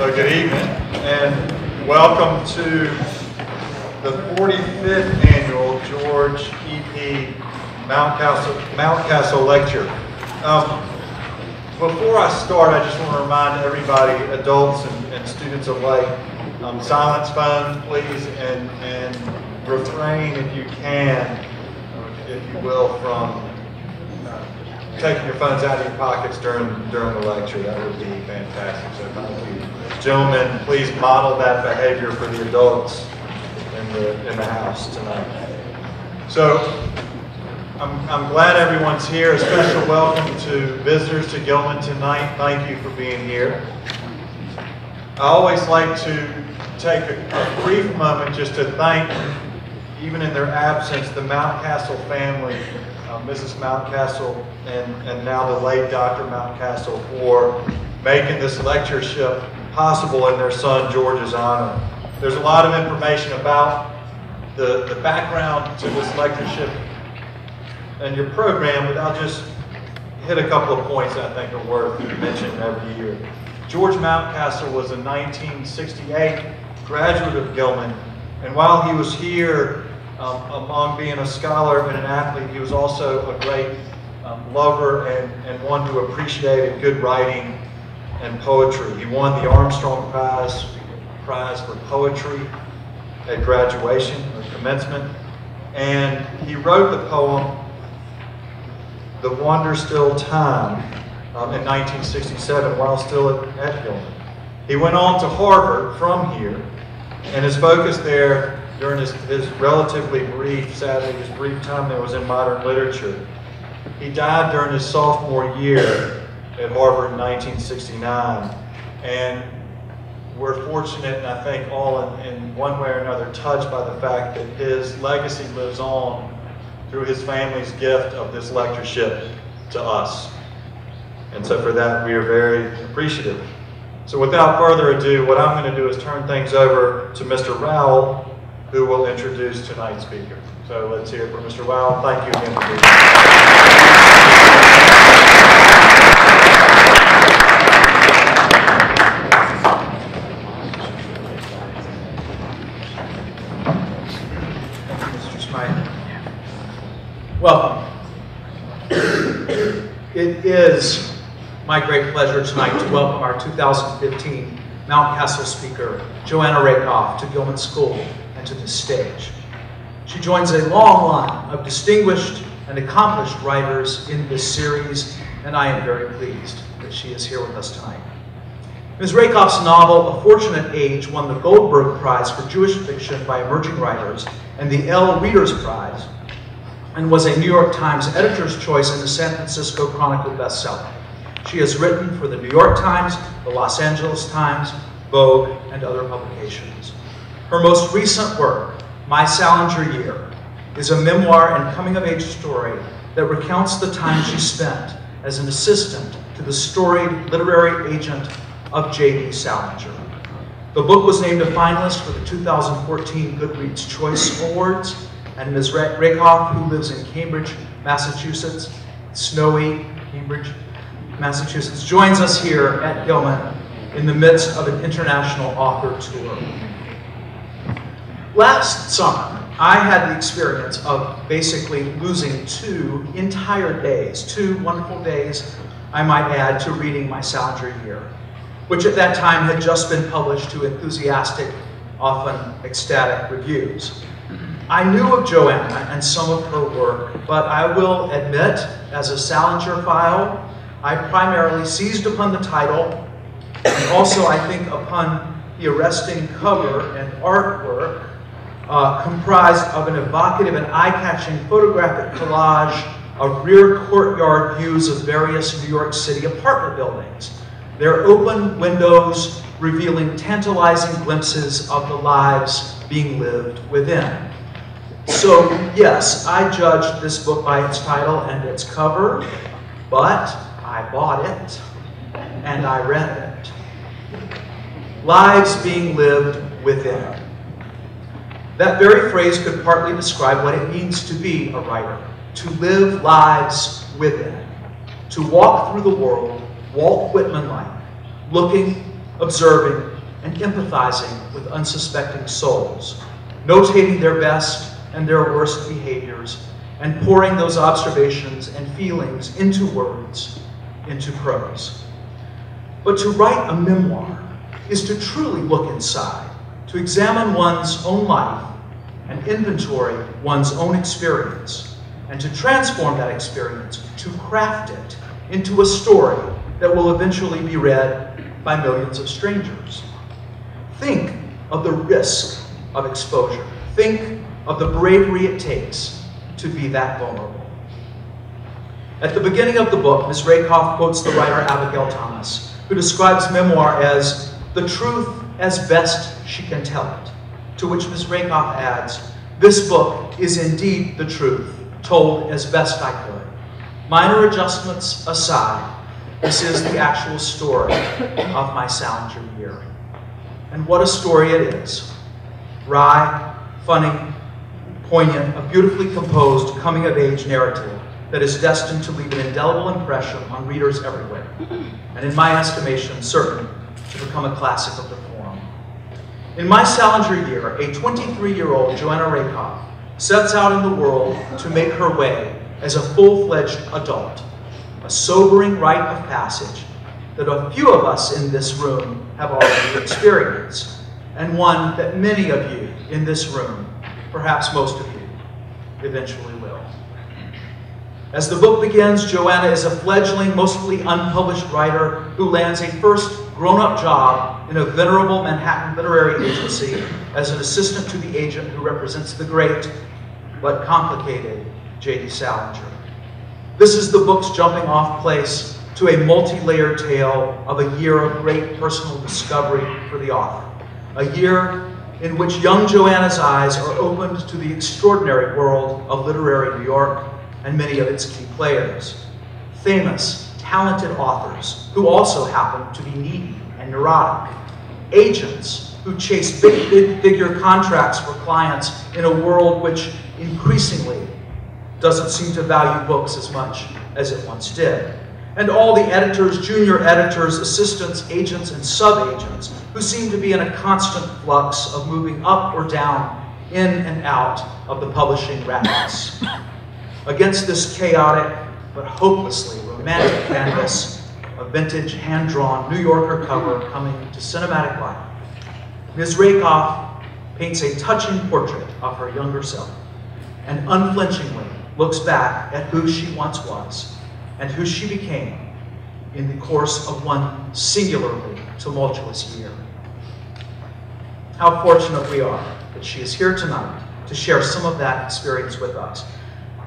So good evening and welcome to the 45th annual George E.P. Mountcastle, Mountcastle Lecture. Um, before I start, I just want to remind everybody, adults and, and students alike, um, silence phone, please, and, and refrain if you can, if you will, from uh, taking your phones out of your pockets during during the lecture. That would be fantastic. So thank you. Gentlemen, please model that behavior for the adults in the in the house tonight. So I'm, I'm glad everyone's here. A special welcome to visitors to Gilman tonight. Thank you for being here. I always like to take a, a brief moment just to thank, even in their absence, the Mountcastle family uh, Mrs. Mountcastle and, and now the late Dr. Mountcastle for making this lectureship possible in their son George's honor. There's a lot of information about the, the background to this lectureship and your program, but I'll just hit a couple of points I think are worth mentioning every year. George Mountcastle was a 1968 graduate of Gilman, and while he was here um, among being a scholar and an athlete, he was also a great um, lover and, and one who appreciated good writing and poetry. He won the Armstrong Prize, Prize for Poetry at graduation or commencement. And he wrote the poem, The Wonder Still Time, um, in 1967 while still at, at Gilman. He went on to Harvard from here, and his focus there during his, his relatively brief, sadly, his brief time there was in modern literature. He died during his sophomore year at Harvard in 1969. And we're fortunate, and I think all in, in one way or another touched by the fact that his legacy lives on through his family's gift of this lectureship to us. And so for that, we are very appreciative. So without further ado, what I'm going to do is turn things over to Mr. Rowell, who will introduce tonight's speaker. So let's hear from Mr. Rowell. Thank you again for being here. My great pleasure tonight to welcome our 2015 Mountcastle speaker, Joanna Rakoff, to Gilman School and to this stage. She joins a long line of distinguished and accomplished writers in this series, and I am very pleased that she is here with us tonight. Ms. Rakoff's novel, A Fortunate Age, won the Goldberg Prize for Jewish Fiction by Emerging Writers and the Elle Readers Prize, and was a New York Times Editor's Choice and the San Francisco Chronicle bestseller. She has written for the New York Times, the Los Angeles Times, Vogue, and other publications. Her most recent work, My Salinger Year, is a memoir and coming-of-age story that recounts the time she spent as an assistant to the storied literary agent of J.D. Salinger. The book was named a finalist for the 2014 Goodreads Choice Awards, and Ms. Rakoff, who lives in Cambridge, Massachusetts, snowy Cambridge, Massachusetts, joins us here at Gilman in the midst of an international author tour. Last summer, I had the experience of basically losing two entire days, two wonderful days, I might add, to reading my Salinger Year, which at that time had just been published to enthusiastic, often ecstatic reviews. I knew of Joanna and some of her work, but I will admit, as a Salinger phile, I primarily seized upon the title, and also I think upon the arresting cover and artwork uh, comprised of an evocative and eye-catching photographic collage of rear courtyard views of various New York City apartment buildings. Their open windows revealing tantalizing glimpses of the lives being lived within. So yes, I judged this book by its title and its cover, but I bought it and I read it. Lives being lived within. That very phrase could partly describe what it means to be a writer, to live lives within, to walk through the world, Walt Whitman like, looking, observing, and empathizing with unsuspecting souls, notating their best and their worst behaviors, and pouring those observations and feelings into words, into prose. But to write a memoir is to truly look inside, to examine one's own life and inventory one's own experience, and to transform that experience, to craft it into a story that will eventually be read by millions of strangers. Think of the risk of exposure. Think of the bravery it takes to be that vulnerable. At the beginning of the book, Ms. Rakoff quotes the writer Abigail Thomas, who describes memoir as the truth as best she can tell it. To which Ms. Rakoff adds, This book is indeed the truth, told as best I could. Minor adjustments aside, this is the actual story of my Salinger year. And what a story it is. Wry, funny, poignant, a beautifully composed coming of age narrative that is destined to leave an indelible impression on readers everywhere. And in my estimation, certain to become a classic of the forum. In my Salinger year, a 23-year-old Joanna Rakoff sets out in the world to make her way as a full-fledged adult, a sobering rite of passage that a few of us in this room have already experienced, and one that many of you in this room, perhaps most of you, eventually will. As the book begins, Joanna is a fledgling, mostly unpublished writer who lands a first grown-up job in a venerable Manhattan literary agency as an assistant to the agent who represents the great but complicated J.D. Salinger. This is the book's jumping off place to a multi-layered tale of a year of great personal discovery for the author. A year in which young Joanna's eyes are opened to the extraordinary world of literary New York and many of its key players. Famous, talented authors who also happen to be needy and neurotic. Agents who chase big, big figure contracts for clients in a world which increasingly doesn't seem to value books as much as it once did. And all the editors, junior editors, assistants, agents, and sub-agents who seem to be in a constant flux of moving up or down, in and out of the publishing rapids. Against this chaotic but hopelessly romantic canvas, a vintage hand-drawn New Yorker cover coming to cinematic life, Ms. Rakoff paints a touching portrait of her younger self and unflinchingly looks back at who she once was and who she became in the course of one singularly tumultuous year. How fortunate we are that she is here tonight to share some of that experience with us.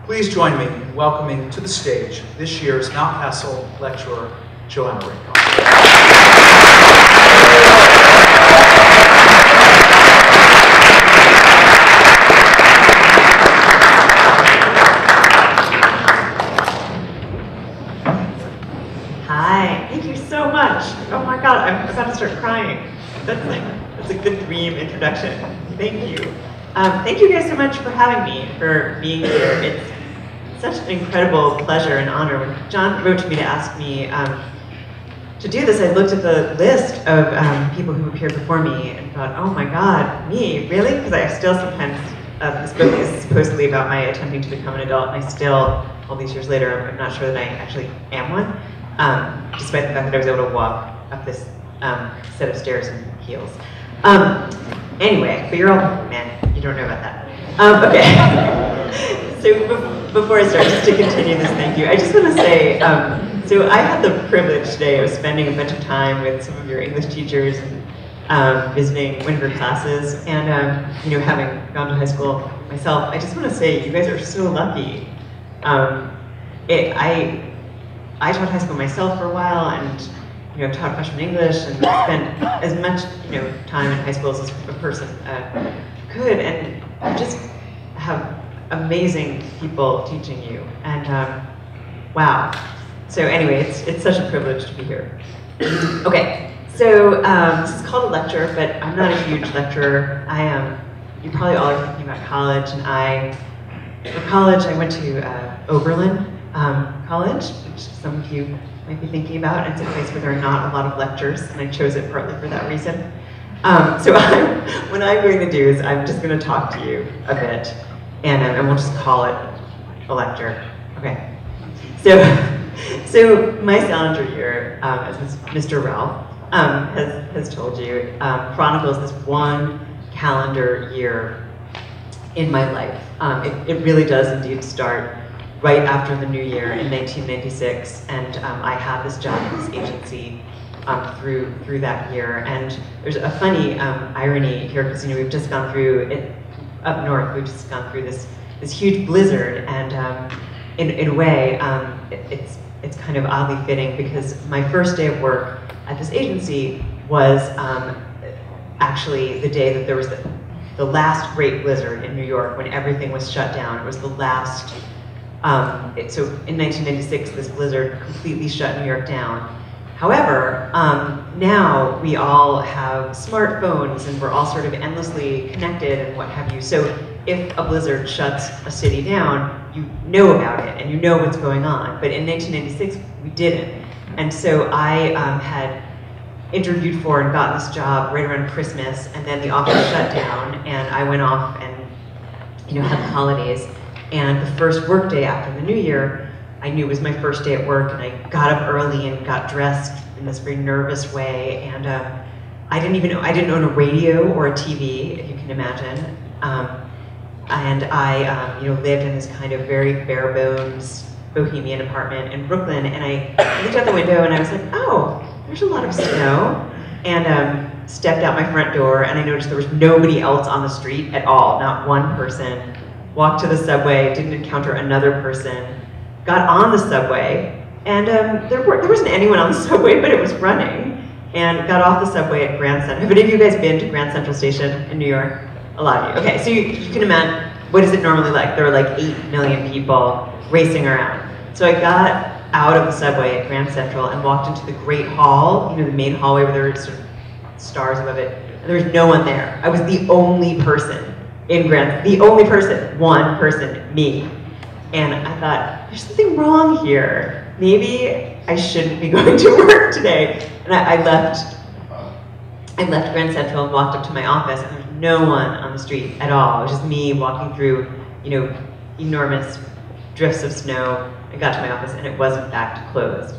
Please join me in welcoming to the stage this year's Mountcastle lecturer, Joanna Rakoff. Hi, thank you so much. Oh my God, I'm about to start crying. That's like, that's a good dream introduction. Thank you. Um, thank you guys so much for having me, for being here. It's such an incredible pleasure and honor. When John wrote to me to ask me um, to do this, I looked at the list of um, people who appeared before me and thought, oh my God, me, really? Because I still sometimes, uh, this book is supposedly about my attempting to become an adult, and I still, all these years later, I'm not sure that I actually am one um, despite the fact that I was able to walk up this um, set of stairs in heels. Um, anyway, but you're all men, you don't know about that. Okay, so before I start, just to continue this thank you, I just want to say, um, so I had the privilege today of spending a bunch of time with some of your English teachers and um, visiting Winter classes, and um, you know, having gone to high school myself, I just want to say you guys are so lucky. Um, it, I I taught high school myself for a while, and you know, taught freshman English, and spent as much you know time in high school as a person uh, could, and you just have amazing people teaching you, and um, wow. So anyway, it's it's such a privilege to be here. okay, so um, this is called a lecture, but I'm not a huge lecturer. I am. Um, you probably all are thinking about college, and I for college I went to uh, Oberlin um, College, which some of you might be thinking about. It's a place where there are not a lot of lectures, and I chose it partly for that reason. Um, so I'm, what I'm going to do is I'm just going to talk to you a bit, and, um, and we'll just call it a lecture. Okay. So, so my Salinger year, um, as Mr. Ralph um, has, has told you, um, chronicles this one calendar year in my life. Um, it, it really does indeed start right after the new year in 1996, and um, I had this job at this agency um, through through that year. And there's a funny irony here because you know we've just gone through it up north. We've just gone through this this huge blizzard, and um, in in a way, um, it, it's it's kind of oddly fitting because my first day of work at this agency was um, actually the day that there was the, the last great blizzard in New York when everything was shut down. It was the last. Um, it, so in 1996, this blizzard completely shut New York down. However, um, now we all have smartphones and we're all sort of endlessly connected and what have you. So if a blizzard shuts a city down, you know about it and you know what's going on. But in 1996, we didn't. And so I um, had interviewed for and got this job right around Christmas, and then the office shut down, and I went off and you know had the holidays. And the first workday after the new year, I knew it was my first day at work, and I got up early and got dressed in this very nervous way. And uh, I didn't even know, I didn't own a radio or a TV, if you can imagine. Um, and I, um, you know, lived in this kind of very bare bones bohemian apartment in Brooklyn. And I looked out the window and I was like, oh, there's a lot of snow. And um, stepped out my front door and I noticed there was nobody else on the street at all, not one person. Walked to the subway, didn't encounter another person got on the subway, and um, there, were, there wasn't anyone on the subway, but it was running, and got off the subway at Grand Central. Have any of you guys been to Grand Central Station in New York? A lot of you. Okay, so you, you can imagine, what is it normally like? There are like 8 million people racing around. So I got out of the subway at Grand Central and walked into the Great Hall, you know, the main hallway where there were sort of stars above it, and there was no one there. I was the only person in Grand, the only person, one person, me. And I thought, there's something wrong here. Maybe I shouldn't be going to work today. And I, I left I left Grand Central and walked up to my office and there was no one on the street at all. It was just me walking through, you know, enormous drifts of snow. I got to my office and it was in fact closed.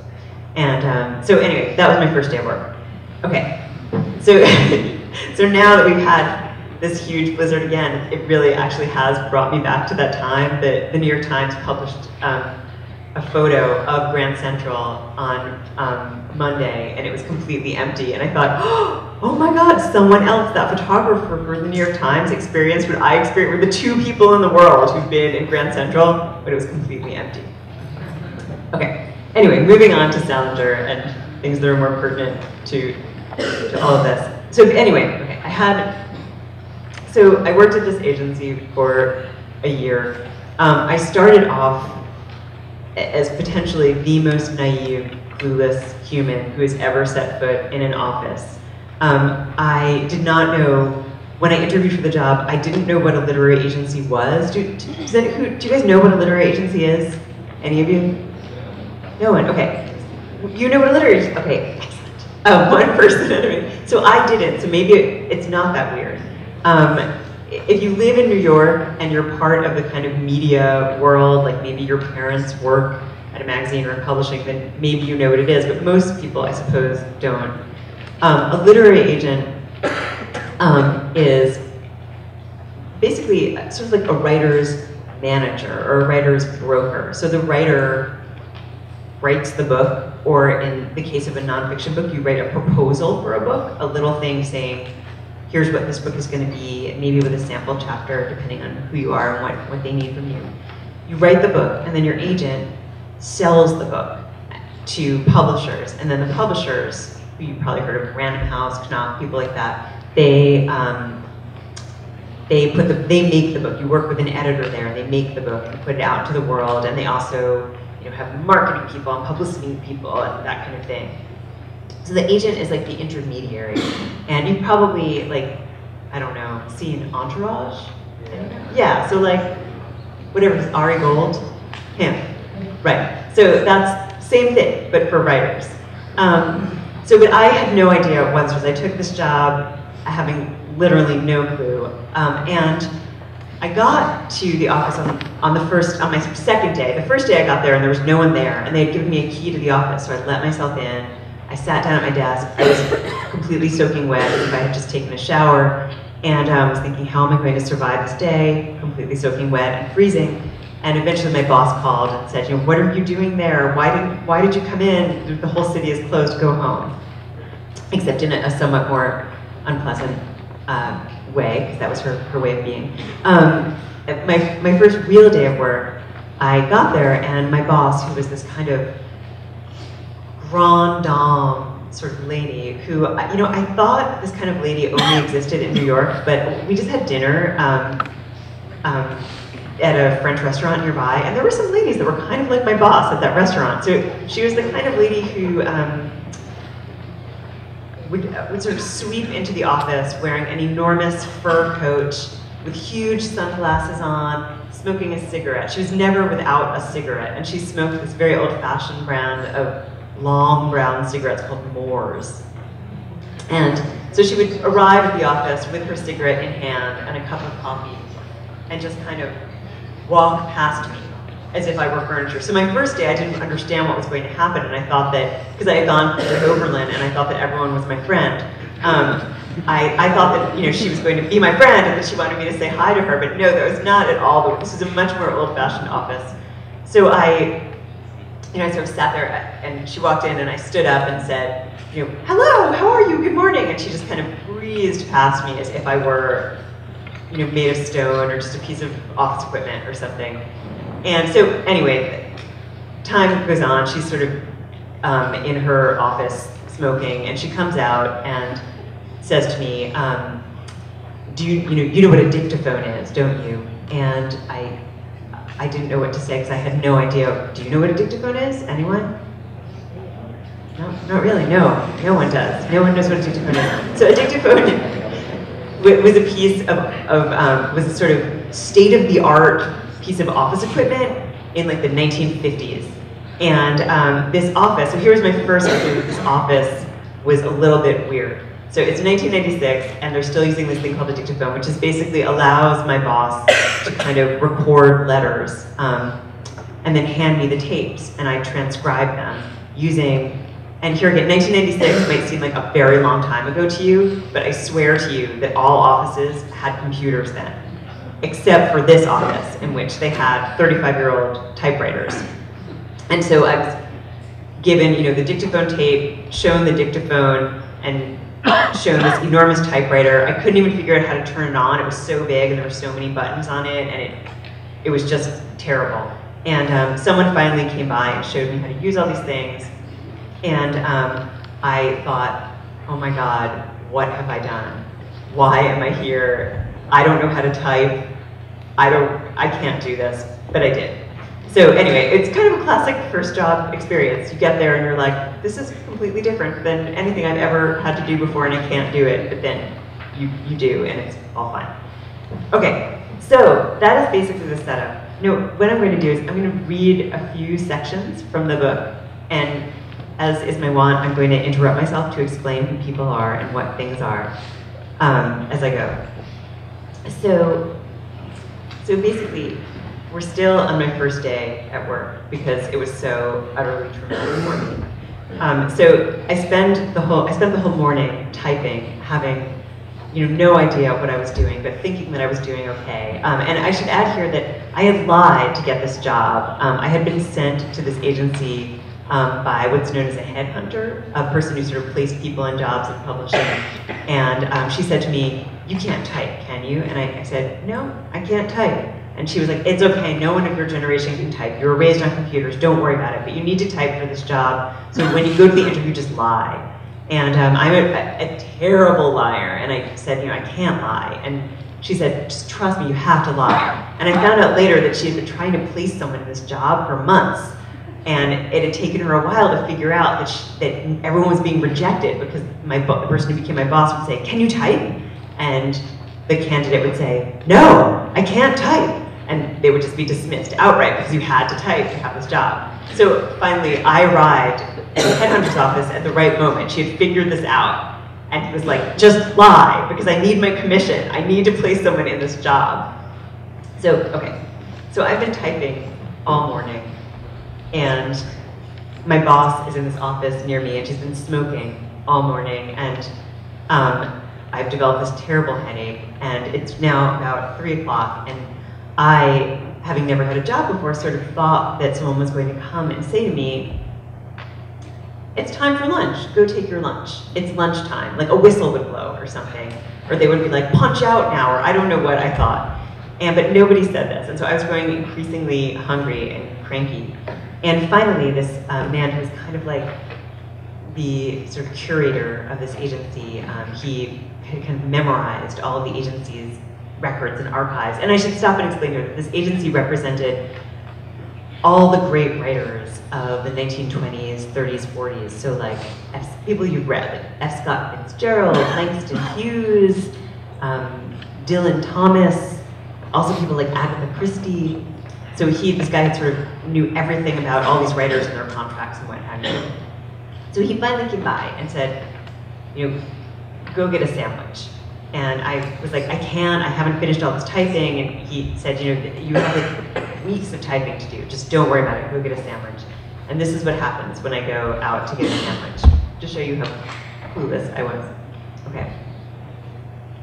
And um, so anyway, that was my first day of work. Okay, so, so now that we've had this huge blizzard again, it really actually has brought me back to that time that the New York Times published um, a photo of Grand Central on um, Monday, and it was completely empty. And I thought, oh my God, someone else, that photographer for the New York Times, experienced what I experienced. We're the two people in the world who've been in Grand Central, but it was completely empty. Okay. Anyway, moving on to Salinger and things that are more pertinent to, to all of this. So anyway, okay, I had so I worked at this agency for a year. Um, I started off as potentially the most naive, clueless human who has ever set foot in an office. Um, I did not know, when I interviewed for the job, I didn't know what a literary agency was. Do, do, who, do you guys know what a literary agency is? Any of you? No one, okay. You know what a literary agency, okay, excellent. Um, one person, so I didn't, so maybe it, it's not that weird. Um, if you live in New York and you're part of the kind of media world, like maybe your parents work at a magazine or in publishing, then maybe you know what it is, but most people, I suppose, don't. Um, a literary agent um, is basically sort of like a writer's manager or a writer's broker. So the writer writes the book, or in the case of a nonfiction book, you write a proposal for a book, a little thing saying, here's what this book is going to be, maybe with a sample chapter, depending on who you are and what, what they need from you. You write the book, and then your agent sells the book to publishers, and then the publishers, you probably heard of, Random House, Knopf, people like that, they um, they put the they make the book. You work with an editor there, and they make the book and put it out to the world, and they also you know have marketing people and publicity people and that kind of thing. So the agent is like the intermediary. And you've probably like, I don't know, seen Entourage? Yeah, so like, whatever, Ari Gold, him, right. So that's same thing, but for writers. Um, so but I had no idea once was I took this job having literally no clue. Um, and I got to the office on, on the first, on my second day. The first day I got there and there was no one there, and they had given me a key to the office, so I let myself in. I sat down at my desk. I was completely soaking wet if I had just taken a shower, and I um, was thinking, how am I going to survive this day? Completely soaking wet and freezing. And eventually my boss called and said, you know, what are you doing there? Why did, why did you come in? The whole city is closed, go home. Except in a, a somewhat more unpleasant uh, way, because that was her, her way of being. Um, my, my first real day of work, I got there and my boss, who was this kind of grande dame sort of lady who, you know, I thought this kind of lady only existed in New York, but we just had dinner um, um, at a French restaurant nearby, and there were some ladies that were kind of like my boss at that restaurant. So she was the kind of lady who um, would, uh, would sort of sweep into the office wearing an enormous fur coat with huge sunglasses on, smoking a cigarette. She was never without a cigarette, and she smoked this very old-fashioned brand of long brown cigarettes called Moors. And so she would arrive at the office with her cigarette in hand and a cup of coffee and just kind of walk past me as if I were furniture. So my first day, I didn't understand what was going to happen, and I thought that, because I had gone to Oberlin and I thought that everyone was my friend, um, I, I thought that you know she was going to be my friend and that she wanted me to say hi to her, but no, that was not at all. This was a much more old-fashioned office. So I you know, I sort of sat there and she walked in and I stood up and said, you know, hello, how are you, good morning? And she just kind of breezed past me as if I were, you know, made of stone or just a piece of office equipment or something. And so anyway, time goes on, she's sort of um, in her office smoking and she comes out and says to me, um, do you, you know, you know what a dictaphone is, don't you? And I I didn't know what to say because I had no idea. Do you know what a dictaphone is? Anyone? No, not really. No, no one does. No one knows what a dictaphone is. So a dictaphone was a piece of, of um, was a sort of state-of-the-art piece of office equipment in like the 1950s. And um, this office, so here was my first clue, this office was a little bit weird. So it's 1996, and they're still using this thing called a dictaphone, which is basically allows my boss to kind of record letters um, and then hand me the tapes, and I transcribe them using, and here again, 1996 might seem like a very long time ago to you, but I swear to you that all offices had computers then, except for this office, in which they had 35-year-old typewriters. And so I was given, you know, the dictaphone tape, shown the dictaphone, and shown this enormous typewriter. I couldn't even figure out how to turn it on. It was so big and there were so many buttons on it and it, it was just terrible. And um, someone finally came by and showed me how to use all these things. And um, I thought, oh my God, what have I done? Why am I here? I don't know how to type. I don't, I can't do this, but I did. So anyway, it's kind of a classic first job experience. You get there and you're like, this is completely different than anything I've ever had to do before and I can't do it, but then you, you do and it's all fine. Okay, so that is basically the setup. No, what I'm going to do is I'm going to read a few sections from the book and as is my wont, I'm going to interrupt myself to explain who people are and what things are um, as I go. So, so basically, we're still on my first day at work because it was so utterly traumatic for me. Um, so I spend the whole I spent the whole morning typing, having you know no idea what I was doing, but thinking that I was doing okay. Um, and I should add here that I had lied to get this job. Um, I had been sent to this agency um, by what's known as a headhunter, a person who sort of placed people in jobs in publishing. And um, she said to me, "You can't type, can you?" And I, I said, "No, I can't type." And she was like, it's okay, no one of your generation can type. You were raised on computers, don't worry about it, but you need to type for this job. So when you go to the interview, just lie. And um, I'm a, a, terrible liar, and I said, you know, I can't lie. And she said, just trust me, you have to lie. And I found out later that she had been trying to place someone in this job for months. And it had taken her a while to figure out that, she, that everyone was being rejected because my the person who became my boss would say, can you type? And the candidate would say, no, I can't type and they would just be dismissed outright because you had to type to have this job. So finally, I arrived at the headhunter's office at the right moment. She had figured this out, And he was like, just lie, because I need my commission. I need to place someone in this job. So, okay. So I've been typing all morning, and my boss is in this office near me, and she's been smoking all morning, and um, I've developed this terrible headache, and it's now about three o'clock, and I, having never had a job before, sort of thought that someone was going to come and say to me, it's time for lunch, go take your lunch. It's lunchtime, like a whistle would blow or something. Or they would be like, punch out now, or I don't know what I thought. And, but nobody said this, and so I was growing increasingly hungry and cranky. And finally, this uh, man who was kind of like the sort of curator of this agency, um, he had kind of memorized all of the agency's records and archives. And I should stop and explain here that this agency represented all the great writers of the 1920s, 30s, 40s. So like F, people you've read, F. Scott Fitzgerald, Langston Hughes, um, Dylan Thomas, also people like Agatha Christie. So he, this guy had sort of knew everything about all these writers and their contracts and what have you. So he finally came by and said, you know, go get a sandwich. And I was like, I can't, I haven't finished all this typing. And he said, you know, you have like weeks of typing to do. Just don't worry about it, go get a sandwich. And this is what happens when I go out to get a sandwich, to show you how clueless I was. Okay.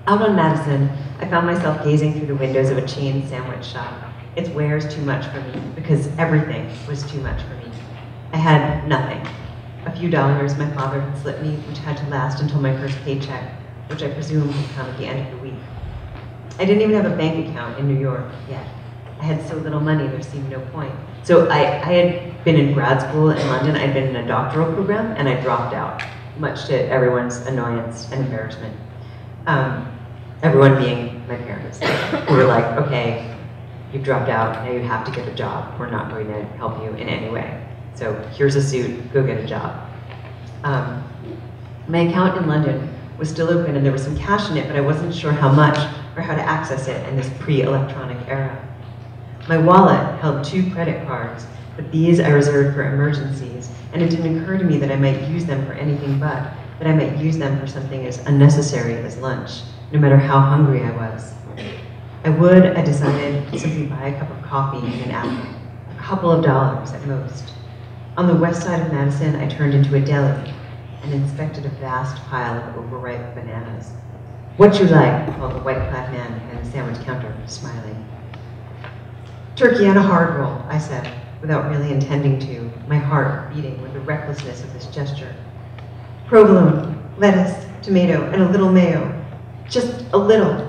Out on Madison, I found myself gazing through the windows of a chain sandwich shop. Its wares too much for me, because everything was too much for me. I had nothing. A few dollars my father had slipped me, which had to last until my first paycheck, which I presume would come at the end of the week. I didn't even have a bank account in New York yet. I had so little money, there seemed no point. So I, I had been in grad school in London, I'd been in a doctoral program, and I dropped out, much to everyone's annoyance and embarrassment. Um, everyone being my parents, who were like, okay, you've dropped out, now you have to get a job. We're not going to help you in any way. So here's a suit, go get a job. Um, my account in London was still open and there was some cash in it, but I wasn't sure how much or how to access it in this pre-electronic era. My wallet held two credit cards, but these I reserved for emergencies, and it didn't occur to me that I might use them for anything but, that I might use them for something as unnecessary as lunch, no matter how hungry I was. I would, I decided, simply buy a cup of coffee and an apple, a couple of dollars at most. On the west side of Madison, I turned into a deli and inspected a vast pile of overripe bananas. What you like, called the white-clad man behind the sandwich counter, smiling. Turkey on a hard roll, I said, without really intending to, my heart beating with the recklessness of this gesture. Provolone, lettuce, tomato, and a little mayo. Just a little.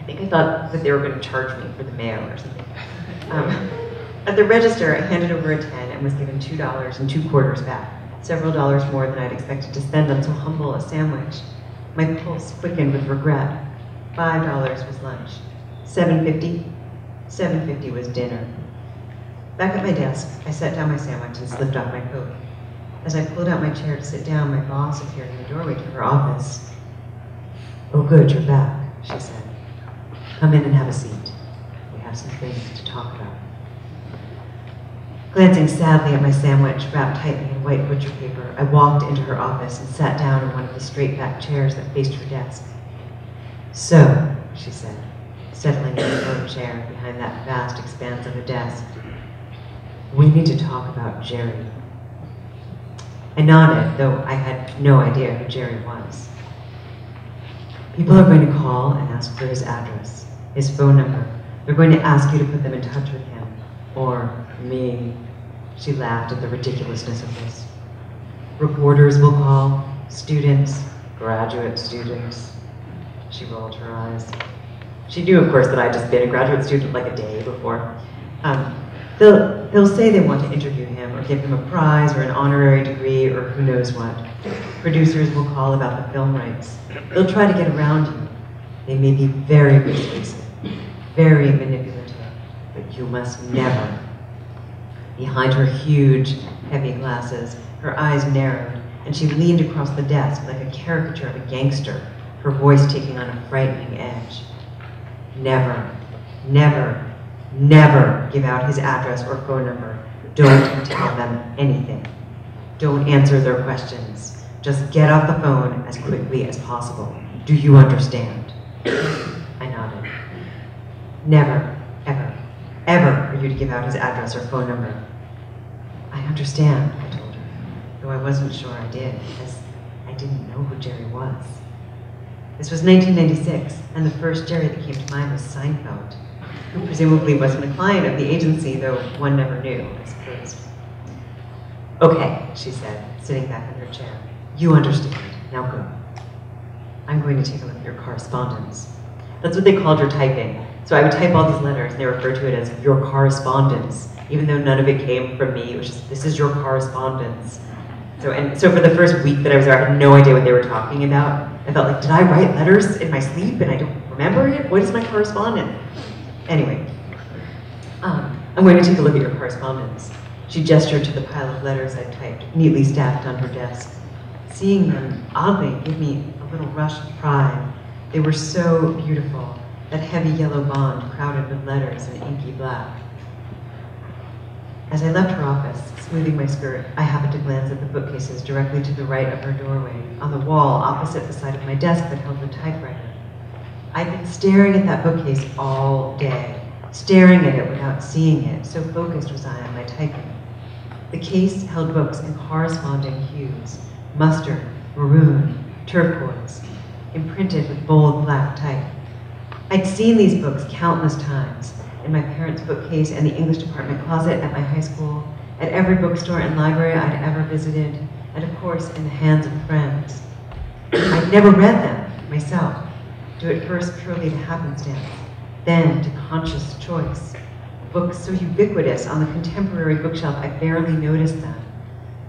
I think I thought that they were going to charge me for the mayo or something. Um, at the register, I handed over a 10 and was given $2 and two quarters back, several dollars more than I'd expected to spend on so humble a sandwich. My pulse quickened with regret. $5 was lunch. 750 750 was dinner. Back at my desk, I set down my sandwich and slipped off my coat. As I pulled out my chair to sit down, my boss appeared in the doorway to her office. Oh good, you're back, she said. Come in and have a seat. We have some things to talk about. Glancing sadly at my sandwich wrapped tightly in white butcher paper, I walked into her office and sat down in one of the straight-back chairs that faced her desk. So, she said, settling in her own chair behind that vast expanse of a desk, we need to talk about Jerry. I nodded, though I had no idea who Jerry was. People are going to call and ask for his address, his phone number. They're going to ask you to put them in touch with him, or me. She laughed at the ridiculousness of this. Reporters will call, students, graduate students. She rolled her eyes. She knew, of course, that I'd just been a graduate student like a day before. Um, they'll, they'll say they want to interview him or give him a prize or an honorary degree or who knows what. Producers will call about the film rights. They'll try to get around you. They may be very persuasive, very manipulative, but you must never. Behind her huge, heavy glasses, her eyes narrowed, and she leaned across the desk like a caricature of a gangster, her voice taking on a frightening edge. Never, never, never give out his address or phone number. Don't tell them anything. Don't answer their questions. Just get off the phone as quickly as possible. Do you understand? I nodded. Never, ever, ever for you to give out his address or phone number. I understand, I told her, though I wasn't sure I did, because I didn't know who Jerry was. This was 1996, and the first Jerry that came to mind was Seinfeld, who presumably wasn't a client of the agency, though one never knew, I suppose. Okay, she said, sitting back in her chair. You understand. Now go. I'm going to take a look at your correspondence. That's what they called your typing. So I would type all these letters, and they referred to it as your correspondence, even though none of it came from me. It was just, this is your correspondence. So, and so for the first week that I was there, I had no idea what they were talking about. I felt like, did I write letters in my sleep and I don't remember it? What is my correspondence? Anyway, um, I'm going to take a look at your correspondence. She gestured to the pile of letters I'd typed, neatly stacked on her desk. Seeing them, oddly, gave me a little rush of pride. They were so beautiful, that heavy yellow bond crowded with letters in inky black. As I left her office, smoothing my skirt, I happened to glance at the bookcases directly to the right of her doorway, on the wall opposite the side of my desk that held the typewriter. I'd been staring at that bookcase all day, staring at it without seeing it, so focused was I on my typing. The case held books in corresponding hues, mustard, maroon, turquoise, imprinted with bold black type. I'd seen these books countless times, in my parents' bookcase and the English department closet at my high school, at every bookstore and library I'd ever visited, and of course in the hands of friends. I'd never read them myself, due at first purely to happenstance, then to conscious choice. Books so ubiquitous on the contemporary bookshelf I barely noticed them.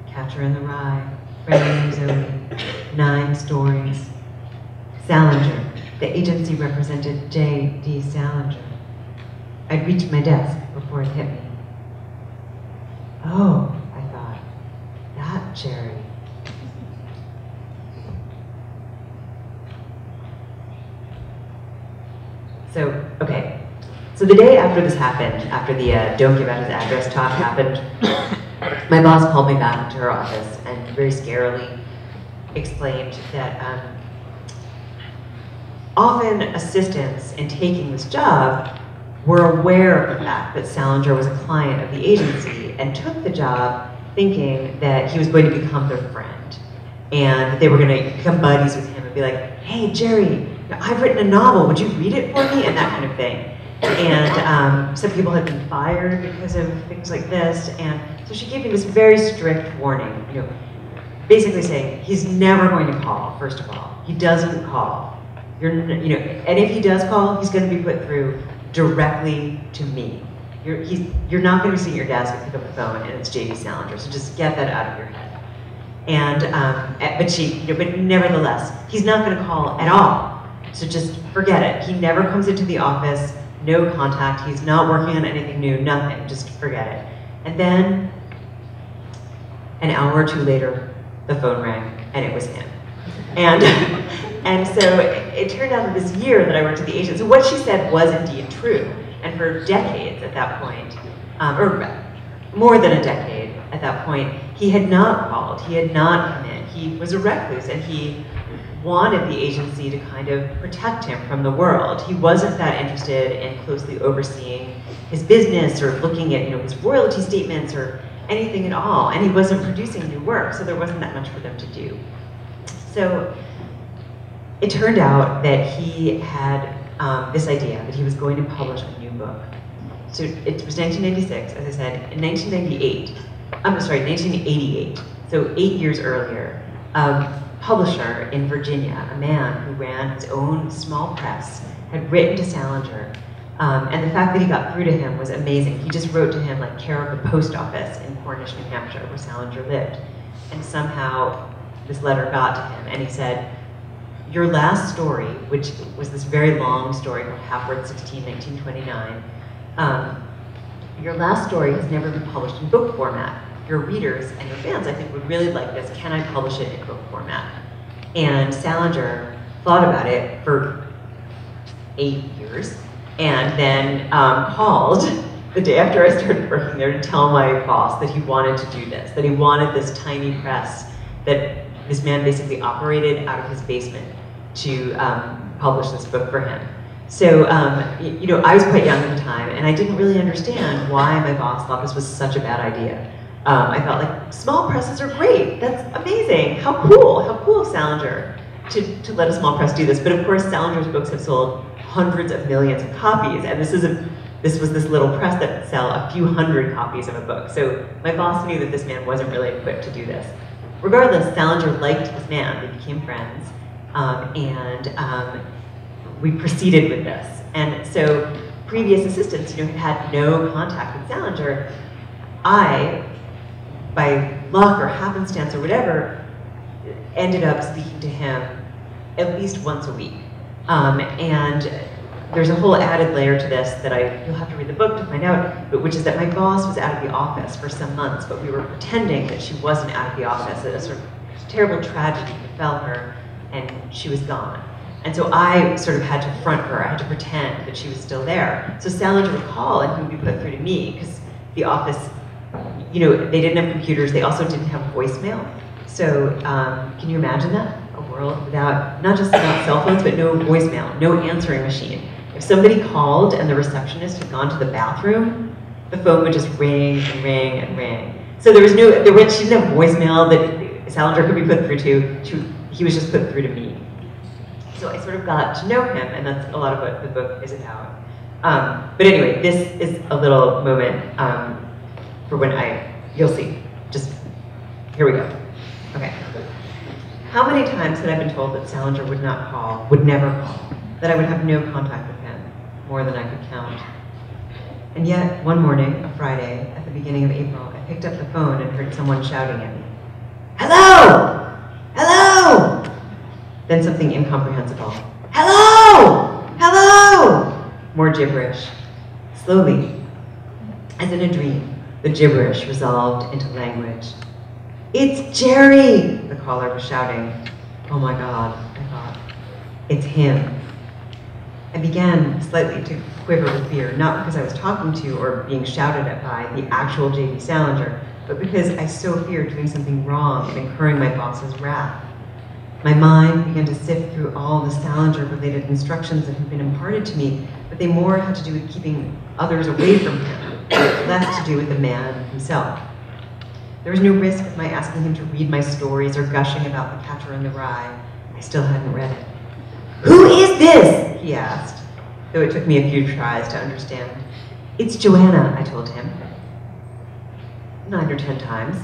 Catcher in the Rye, Franny and Zooey, Nine Stories. Salinger, the agency represented J.D. Salinger. I'd reached my desk before it hit me. Oh, I thought, that Jerry. So, okay. So the day after this happened, after the uh, don't give out his address talk happened, my boss called me back into her office and very scarily explained that um, often assistants in taking this job were aware of the fact that Salinger was a client of the agency and took the job thinking that he was going to become their friend and they were going to become buddies with him and be like, hey, Jerry, I've written a novel, would you read it for me? And that kind of thing. And um, some people had been fired because of things like this. And so she gave me this very strict warning, you know, basically saying, he's never going to call, first of all. He doesn't call. You're, you know, and if he does call, he's going to be put through directly to me. You're, he's, you're not going to at your desk and pick up the phone and it's J.D. Salinger, so just get that out of your head. And, um, eh, but she, you know, but nevertheless, he's not going to call at all. So just forget it. He never comes into the office, no contact. He's not working on anything new, nothing. Just forget it. And then, an hour or two later, the phone rang, and it was him. And, and so it, turned out that this year that I worked at the agent, so what she said was indeed true. And for decades at that point, um, or more than a decade at that point, he had not called, he had not come in. He was a recluse, and he wanted the agency to kind of protect him from the world. He wasn't that interested in closely overseeing his business or looking at you know his royalty statements or anything at all. And he wasn't producing new work, so there wasn't that much for them to do. So it turned out that he had um, this idea that he was going to publish a new book. So it was 1996, as I said. In 1998, I'm sorry, 1988, so eight years earlier, a publisher in Virginia, a man who ran his own small press, had written to Salinger. Um, and the fact that he got through to him was amazing. He just wrote to him like care of the post office in Cornish, New Hampshire, where Salinger lived. And somehow this letter got to him, and he said, your last story, which was this very long story called Hapworth 16, 1929, um, your last story has never been published in book format. Your readers and your fans, I think, would really like this. Can I publish it in book format? And Salinger thought about it for eight years, and then um, called the day after I started working there to tell my boss that he wanted to do this, that he wanted this tiny press that this man basically operated out of his basement to um, publish this book for him. So, um, you know, I was quite young at the time, and I didn't really understand why my boss thought this was such a bad idea. Um, I felt like small presses are great. That's amazing. How cool. How cool of Salinger to, to let a small press do this. But of course, Salinger's books have sold hundreds of millions of copies, and this is a this was this little press that would sell a few hundred copies of a book. So my boss knew that this man wasn't really equipped to do this. Regardless, Salinger liked this man. They became friends, um, and um, we proceeded with this. And so previous assistants, you know, had no contact with Salinger. I, by luck or happenstance or whatever, ended up speaking to him at least once a week. Um, and there's a whole added layer to this that I you'll have to read the book to find out, but which is that my boss was out of the office for some months, but we were pretending that she wasn't out of the office. A sort of terrible tragedy befell her, and she was gone. And so I sort of had to front her. I had to pretend that she was still there. So Salinger would call, and he would be put through to me because the office, you know, they didn't have computers. They also didn't have voicemail. So um, can you imagine that? A world without not just without cell phones, but no voicemail, no answering machine. If somebody called and the receptionist had gone to the bathroom, the phone would just ring and ring and ring. So there was no, there was, she didn't have voicemail that Salinger could be put through to. She, he was just put through to me. So I sort of got to know him, and that's a lot of what the book is about. Um, but anyway, this is a little moment um, for when I, you'll see. Just, here we go. Okay. How many times had I been told that Salinger would not call, would never call, that I would have no contact with him, more than I could count? And yet, one morning, a Friday, at the beginning of April, I picked up the phone and heard someone shouting at me, Hello! Hello! Then something incomprehensible. Hello! Hello! More gibberish. Slowly, as in a dream, the gibberish resolved into language. It's Jerry! The caller was shouting. Oh my god, I thought. It's him. I began slightly to quiver with fear, not because I was talking to or being shouted at by the actual J.D. Salinger, but because I so feared doing something wrong and incurring my boss's wrath. My mind began to sift through all the Salinger-related instructions that had been imparted to me, but they more had to do with keeping others away from him, less to do with the man himself. There was no risk of my asking him to read my stories or gushing about the catcher in the rye. I still hadn't read it. Who is this? he asked, though it took me a few tries to understand. It's Joanna, I told him. Nine or ten times,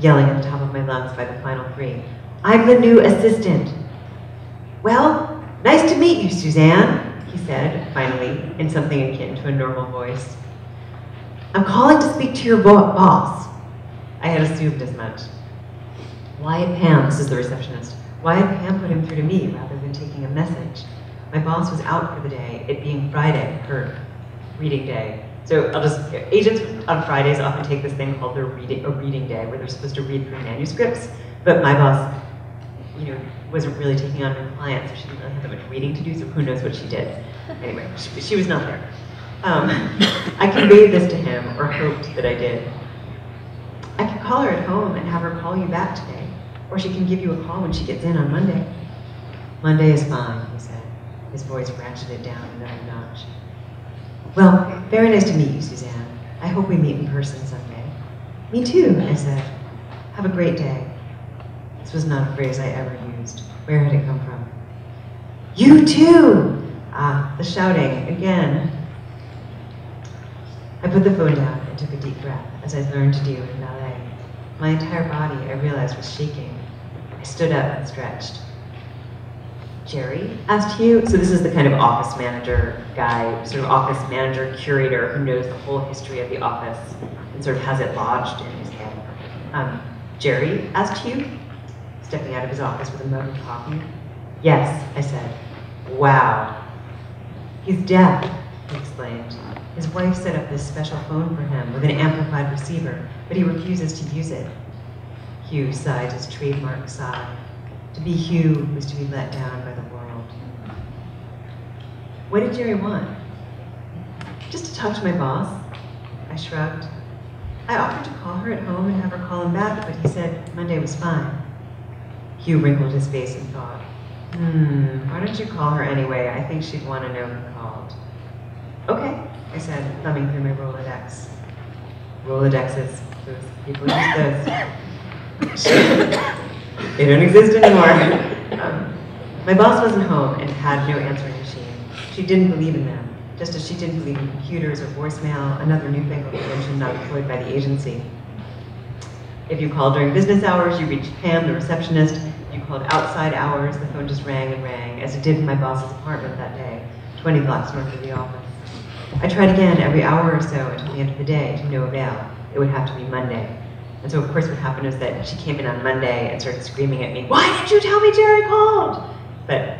yelling at the top of my lungs by the final three. I'm the new assistant. Well, nice to meet you, Suzanne, he said, finally, in something akin to a normal voice. I'm calling to speak to your bo- boss. I had assumed as much. Wyatt Pam, this is the receptionist. why Wyatt Pam put him through to me rather than taking a message. My boss was out for the day, it being Friday, her reading day. So I'll just, agents on Fridays often take this thing called their reading, a reading day, where they're supposed to read through manuscripts. But my boss, you know, wasn't really taking on new clients, so she didn't really have that much reading to do, so who knows what she did. Anyway, she, she was not there. Um, I conveyed this to him, or hoped that I did. I can call her at home and have her call you back today, or she can give you a call when she gets in on Monday. Monday is fine, he said, his voice ratcheted down another notch. Well, very nice to meet you, Suzanne. I hope we meet in person someday. Me too, I said. Have a great day. This was not a phrase I ever used. Where had it come from? You too! Ah, the shouting again. I put the phone down and took a deep breath, as I learned to do in ballet. My entire body, I realized, was shaking. I stood up and stretched. Jerry asked Hugh. So this is the kind of office manager guy, sort of office manager curator who knows the whole history of the office and sort of has it lodged in his head. Um, Jerry asked Hugh, stepping out of his office with a mug of coffee. Yes, I said. Wow. He's deaf, he explained. His wife set up this special phone for him with an amplified receiver, but he refuses to use it. Hugh sighed his trademark sigh. To be Hugh was to be let down by the world. What did Jerry want? Just to talk to my boss. I shrugged. I offered to call her at home and have her call him back, but he said Monday was fine. Hugh wrinkled his face and thought, hmm, why don't you call her anyway? I think she'd want to know who called. Okay, I said, thumbing through my Rolodex. Rolodexes, those people use those. they don't exist anymore. Um, my boss wasn't home and had no answering machine. She didn't believe in them, just as she didn't believe in computers or voicemail, another newfangled invention not employed by the agency. If you called during business hours, you reached Pam, the receptionist. You called outside hours, the phone just rang and rang, as it did in my boss's apartment that day, 20 blocks north of the office. I tried again every hour or so until the end of the day, to no avail. It would have to be Monday. And so, of course, what happened was that she came in on Monday and started screaming at me, Why didn't you tell me Jerry called? But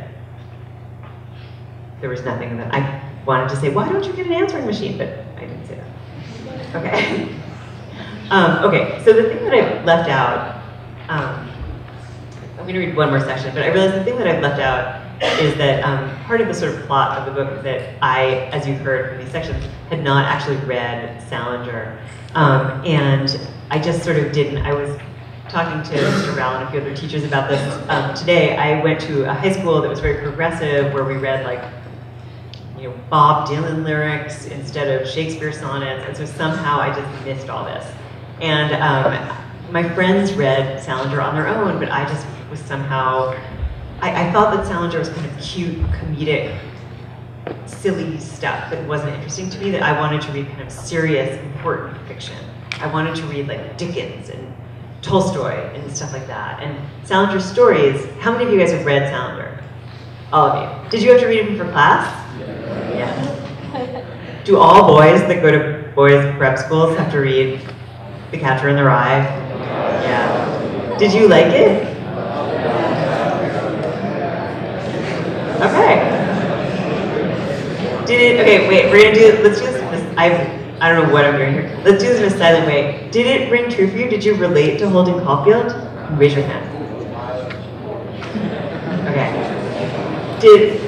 there was nothing that I wanted to say, Why don't you get an answering machine? But I didn't say that. Okay. um, okay, so the thing that I left out, um, I'm going to read one more section, but I realized the thing that I've left out is that um, part of the sort of plot of the book is that I, as you've heard from these sections, had not actually read Salinger. Um, and I just sort of didn't. I was talking to Mr. Rowell and a few other teachers about this um, today. I went to a high school that was very progressive, where we read like, you know, Bob Dylan lyrics instead of Shakespeare sonnets, and so somehow I just missed all this. And um, my friends read Salinger on their own, but I just was somehow I, I thought that Salinger was kind of cute, comedic, silly stuff that wasn't interesting to me, that I wanted to read kind of serious, important fiction. I wanted to read like Dickens and Tolstoy and stuff like that. And Salinger's stories, how many of you guys have read Salinger? All of you. Did you have to read him for class? Yeah. Do all boys that go to boys prep schools have to read The Catcher in the Rye? Yeah. Did you like it? Okay. Did it, okay, wait, we're gonna do, let's do this, I, I don't know what I'm doing here. Let's do this in a silent way. Did it ring true for you? Did you relate to Holden Caulfield? Raise your hand. Okay. Did,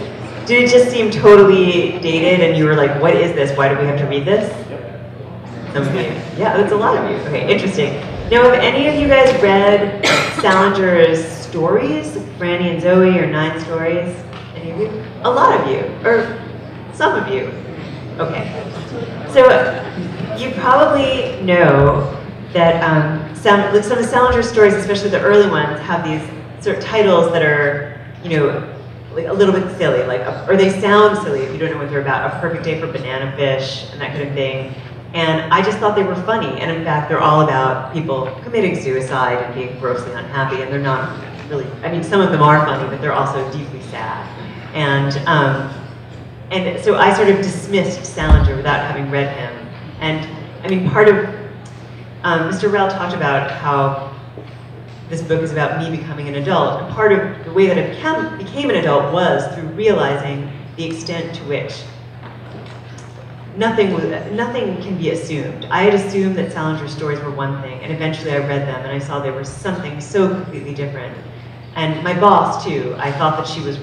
did it just seem totally dated and you were like, what is this? Why do we have to read this? Some of you. Yeah, that's a lot of you. Okay, interesting. Now, have any of you guys read Salinger's stories, Franny and Zooey, or Nine Stories? A lot of you, or some of you. Okay. So you probably know that um, some, like some of Salinger stories, especially the early ones, have these sort of titles that are, you know, like a little bit silly, like, or they sound silly if you don't know what they're about. A Perfect Day for Bananafish and that kind of thing. And I just thought they were funny. And in fact, they're all about people committing suicide and being grossly unhappy. And they're not really, I mean, some of them are funny, but they're also deeply sad. And, um, and so I sort of dismissed Salinger without having read him. And I mean, part of, um, Mr. Rell talked about how this book is about me becoming an adult. And part of the way that I became, became an adult was through realizing the extent to which nothing was, nothing can be assumed. I had assumed that Salinger's stories were one thing, and eventually I read them and I saw they were something so completely different. And my boss too, I thought that she was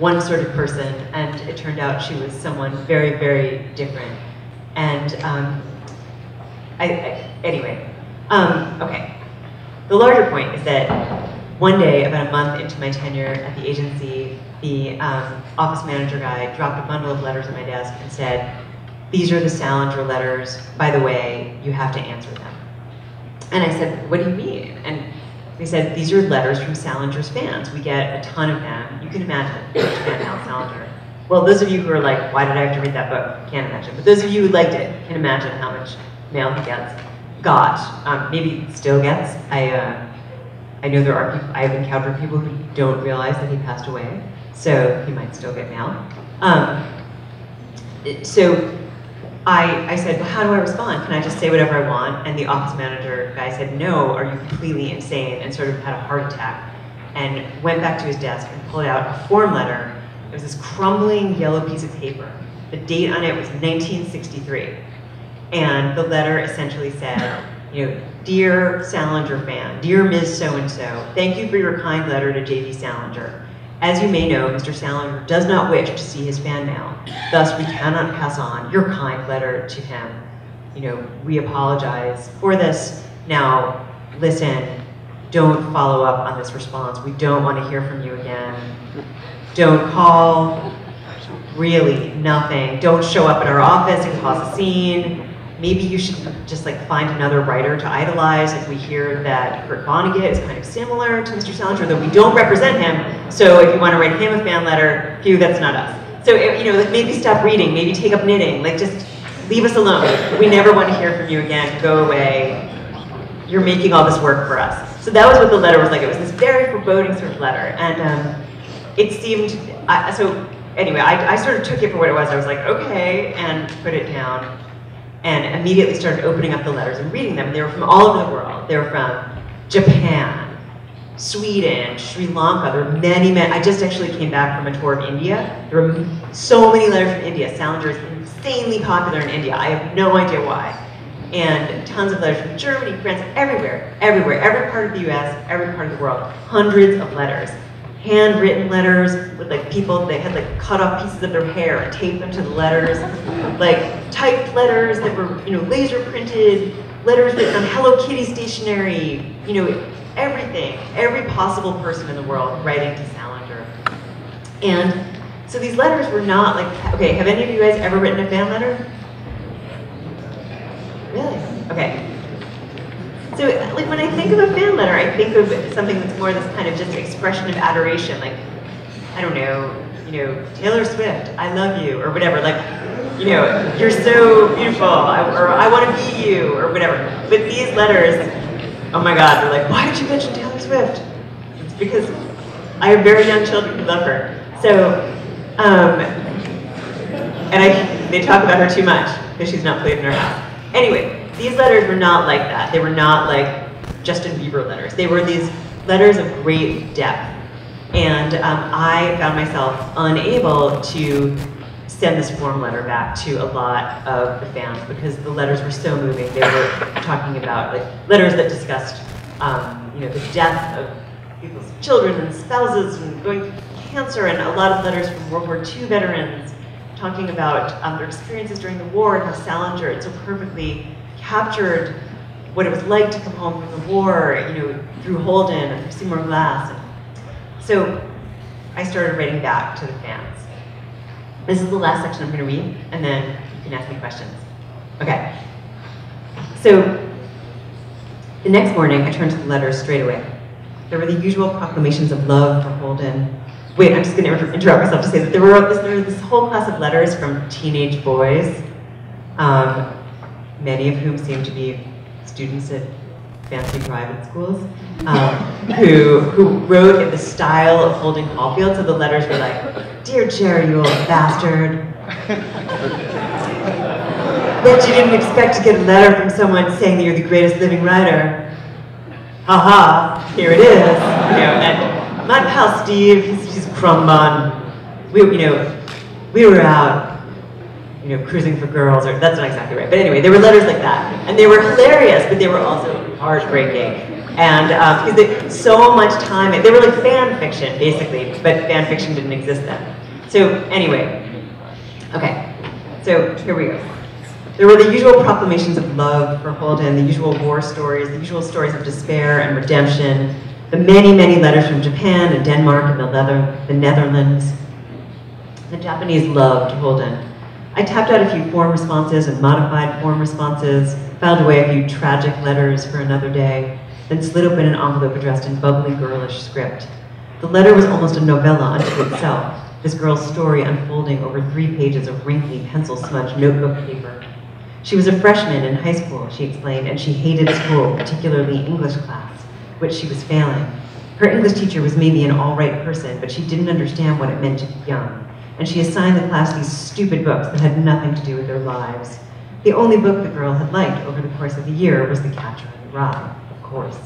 one sort of person, and it turned out she was someone very, very different. And um, I, I, anyway, um, okay. The larger point is that one day, about a month into my tenure at the agency, the um, office manager guy dropped a bundle of letters on my desk and said, these are the Salinger letters. By the way, you have to answer them. And I said, what do you mean? And they said, these are letters from Salinger's fans. We get a ton of them. You can imagine fan mail Salinger. Well, those of you who are like, why did I have to read that book? Can't imagine. But those of you who liked it can imagine how much mail he gets, got, um, maybe still gets. I, uh, I know there are people, I've encountered people who don't realize that he passed away, so he might still get mail. Um, so I, I said, well, how do I respond? Can I just say whatever I want? And the office manager guy said, no, are you completely insane? And sort of had a heart attack and went back to his desk and pulled out a form letter. It was this crumbling yellow piece of paper. The date on it was 1963. And the letter essentially said, you know, dear Salinger fan, dear Ms. So-and-so, thank you for your kind letter to J.D. Salinger. As you may know, Mr. Salinger does not wish to see his fan mail. Thus, we cannot pass on your kind letter to him. You know, we apologize for this. Now, listen, don't follow up on this response. We don't want to hear from you again. Don't call. Really, nothing. Don't show up at our office and cause a scene. Maybe you should just like find another writer to idolize if we hear that Kurt Vonnegut is kind of similar to Mr. Salinger, though we don't represent him. So if you want to write him a fan letter, phew, that's not us. So you know, like maybe stop reading, maybe take up knitting, like just leave us alone. We never want to hear from you again. Go away. You're making all this work for us. So that was what the letter was like. It was this very foreboding sort of letter, and um, it seemed. I, so anyway, I, I sort of took it for what it was. I was like, okay, and put it down and immediately started opening up the letters and reading them. And They were from all over the world. They were from Japan, Sweden, Sri Lanka. There were many, many. I just actually came back from a tour of India. There were so many letters from India. Salinger is insanely popular in India. I have no idea why. And tons of letters from Germany, France, everywhere, everywhere, every part of the US, every part of the world. Hundreds of letters handwritten letters with like people they had like cut off pieces of their hair and taped them to the letters. Like typed letters that were you know laser printed letters written on hello kitty stationery you know everything every possible person in the world writing to salinger. And so these letters were not like okay have any of you guys ever written a fan letter? Really? Okay so, like when I think of a fan letter, I think of something that's more this kind of just expression of adoration, like I don't know, you know, Taylor Swift, I love you, or whatever. Like, you know, you're so beautiful, or I want to be you, or whatever. But these letters, oh my God, they're like, why did you mention Taylor Swift? It's because I have very young children who love her. So, um, and I, they talk about her too much because she's not played in her house. Anyway, these letters were not like that. They were not like Justin Bieber letters. They were these letters of great depth. And um, I found myself unable to send this form letter back to a lot of the fans because the letters were so moving. They were talking about like letters that discussed um, you know the death of people's children and spouses and going through cancer and a lot of letters from World War II veterans talking about um, their experiences during the war and how Salinger had so perfectly captured what it was like to come home from the war, you know, through Holden and through Seymour Glass. So I started writing back to the fans. This is the last section I'm going to read, and then you can ask me questions. Okay. So the next morning, I turned to the letters straight away. There were the usual proclamations of love for Holden. Wait, I'm just going to interrupt myself to say that there were this, there was this whole class of letters from teenage boys um, many of whom seem to be students at fancy private schools, um, who, who wrote in the style of Holden Caulfield, so the letters were like, Dear Jerry, you old bastard. Bet you didn't expect to get a letter from someone saying that you're the greatest living writer. Haha, -ha, here it is. You know, and my pal Steve, he's, he's crumb bun. We, you know, we were out you know, cruising for girls, or that's not exactly right. But anyway, there were letters like that, and they were hilarious, but they were also heartbreaking. And because um, so much time, they were like fan fiction, basically, but fan fiction didn't exist then. So anyway, okay, so here we go. There were the usual proclamations of love for Holden, the usual war stories, the usual stories of despair and redemption, the many, many letters from Japan and Denmark and the, leather, the Netherlands. The Japanese loved Holden. I tapped out a few form responses and modified form responses, filed away a few tragic letters for another day, then slid open an envelope addressed in bubbly, girlish script. The letter was almost a novella unto itself, this girl's story unfolding over three pages of wrinkly, pencil-smudged notebook paper. She was a freshman in high school, she explained, and she hated school, particularly English class, which she was failing. Her English teacher was maybe an all right person, but she didn't understand what it meant to be young and she assigned the class these stupid books that had nothing to do with their lives. The only book the girl had liked over the course of the year was The Catcher in the Rye, of course.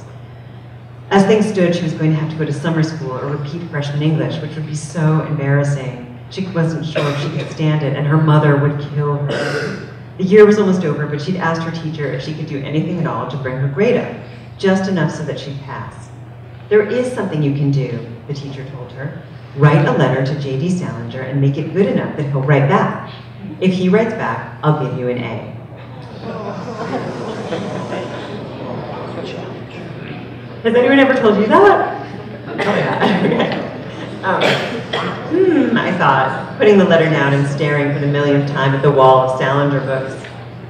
As things stood, she was going to have to go to summer school or repeat freshman English, which would be so embarrassing. She wasn't sure if she could stand it, and her mother would kill her. The year was almost over, but she'd asked her teacher if she could do anything at all to bring her grade up, just enough so that she'd pass. There is something you can do, the teacher told her. Write a letter to J.D. Salinger and make it good enough that he'll write back. If he writes back, I'll give you an A. Has anyone ever told you that? Oh, yeah. Okay. Um, hmm, I thought, putting the letter down and staring for the millionth time at the wall of Salinger books.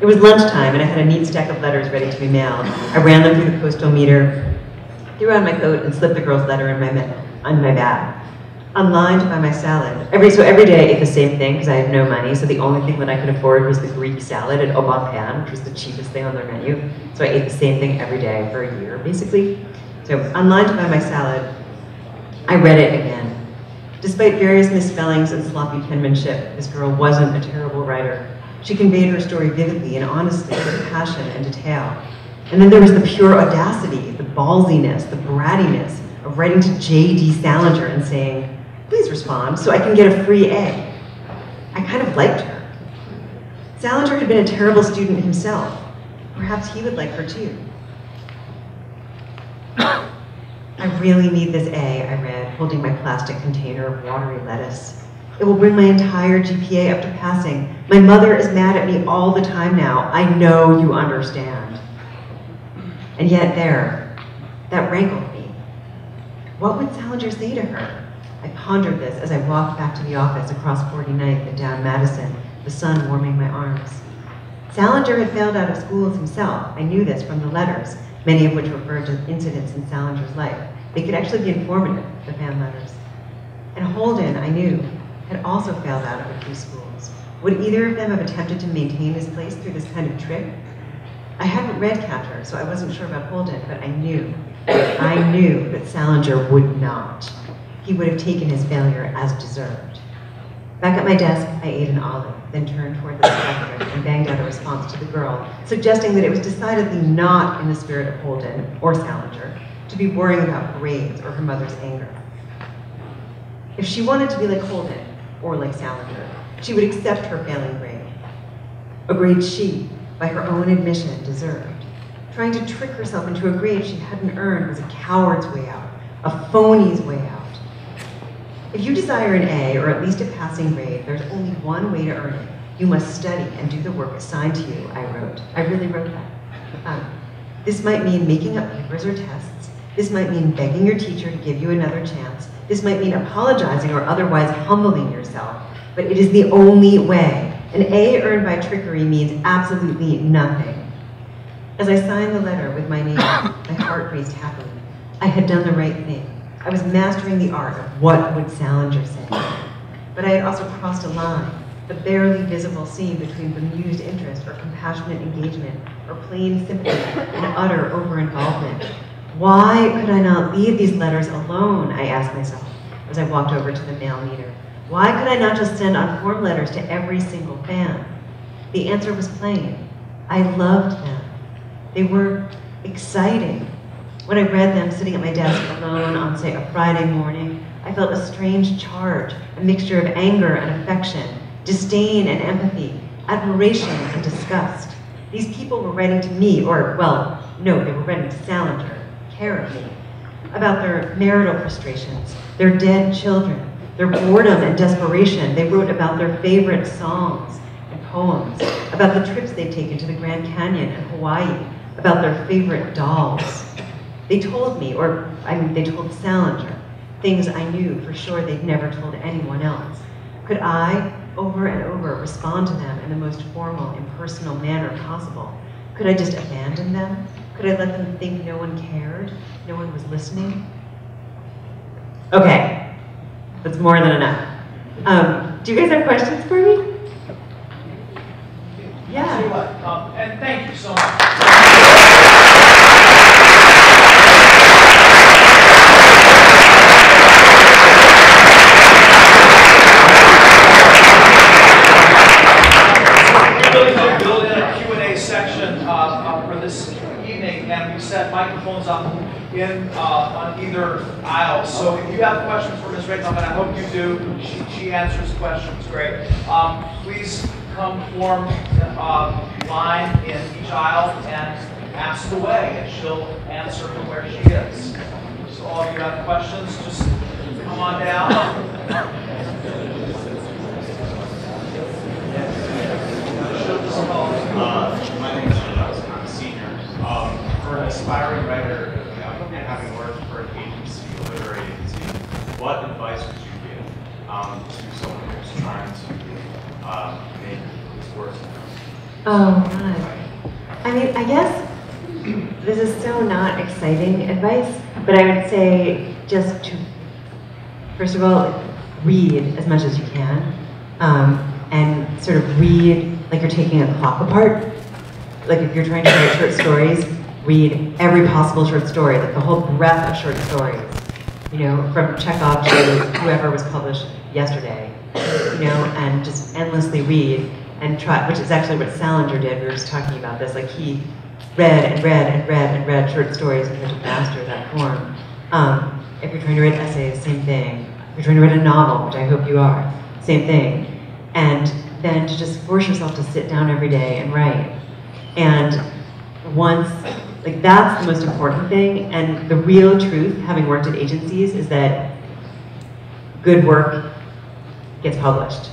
It was lunchtime, and I had a neat stack of letters ready to be mailed. I ran them through the postal meter, threw on my coat, and slipped the girl's letter in my, on my bag. Unlined by my salad. Every, so every day I ate the same thing because I had no money, so the only thing that I could afford was the Greek salad at Au Bon Pain, which was the cheapest thing on their menu. So I ate the same thing every day for a year, basically. So unlined by my salad, I read it again. Despite various misspellings and sloppy penmanship, this girl wasn't a terrible writer. She conveyed her story vividly and honestly with passion and detail. And then there was the pure audacity, the ballsiness, the brattiness of writing to J.D. Salinger and saying, please respond so I can get a free A. I kind of liked her. Salinger had been a terrible student himself. Perhaps he would like her too. I really need this A, I read, holding my plastic container of watery lettuce. It will bring my entire GPA up to passing. My mother is mad at me all the time now. I know you understand. And yet there, that rankled me. What would Salinger say to her? Pondered this as I walked back to the office across 49th and down Madison, the sun warming my arms. Salinger had failed out of schools himself. I knew this from the letters, many of which referred to incidents in Salinger's life. They could actually be informative, the fan letters. And Holden, I knew, had also failed out of a few schools. Would either of them have attempted to maintain his place through this kind of trick? I hadn't read Catcher, so I wasn't sure about Holden, but I knew, I knew that Salinger would not he would have taken his failure as deserved. Back at my desk, I ate an olive, then turned toward the Selectric and banged out a response to the girl, suggesting that it was decidedly not in the spirit of Holden or Salinger to be worrying about grades or her mother's anger. If she wanted to be like Holden or like Salinger, she would accept her failing grade, a grade she, by her own admission, deserved. Trying to trick herself into a grade she hadn't earned was a coward's way out, a phony's way out. If you desire an A, or at least a passing grade, there's only one way to earn it. You must study and do the work assigned to you, I wrote. I really wrote that. Um, this might mean making up papers or tests. This might mean begging your teacher to give you another chance. This might mean apologizing or otherwise humbling yourself. But it is the only way. An A earned by trickery means absolutely nothing. As I signed the letter with my name, my heart raced happily. I had done the right thing. I was mastering the art of what would Salinger say. But I had also crossed a line, the barely visible seam between bemused interest or compassionate engagement or plain sympathy and utter over-involvement. Why could I not leave these letters alone, I asked myself as I walked over to the mail meter. Why could I not just send on-form letters to every single fan? The answer was plain. I loved them. They were exciting. When I read them sitting at my desk alone on, say, a Friday morning, I felt a strange charge, a mixture of anger and affection, disdain and empathy, admiration and disgust. These people were writing to me, or, well, no, they were writing to Salinger, care of me, about their marital frustrations, their dead children, their boredom and desperation. They wrote about their favorite songs and poems, about the trips they'd taken to the Grand Canyon and Hawaii, about their favorite dolls. They told me, or I mean, they told Salinger, things I knew for sure they'd never told anyone else. Could I, over and over, respond to them in the most formal, impersonal manner possible? Could I just abandon them? Could I let them think no one cared, no one was listening? Okay, that's more than enough. Um, do you guys have questions for me? Yeah. Um, and thank you so much. microphones up in uh, on either aisle. So if you have questions for Ms. Rakoff, and I hope you do, she, she answers questions great. Um, please come form uh, line in each aisle and ask away, and she'll answer from where she is. So all of you have questions, just come on down. Uh, my name is Joe. I'm a senior. Um, for an aspiring writer, and having worked for an agency, a literary agency, what advice would you give um, to someone who's trying to uh, make his work? Oh, God. I mean, I guess this is so not exciting advice, but I would say just to, first of all, read as much as you can. Um, and sort of read like you're taking a clock apart. Like if you're trying to write short stories, read every possible short story, like the whole breadth of short stories. You know, from Chekhov to whoever was published yesterday. You know, and just endlessly read and try, which is actually what Salinger did. We were just talking about this. Like he read and read and read and read short stories and to master that form. Um, if you're trying to write essays, same thing. If you're trying to write a novel, which I hope you are, same thing. And then to just force yourself to sit down every day and write. And once, like that's the most important thing. And the real truth, having worked at agencies, is that good work gets published.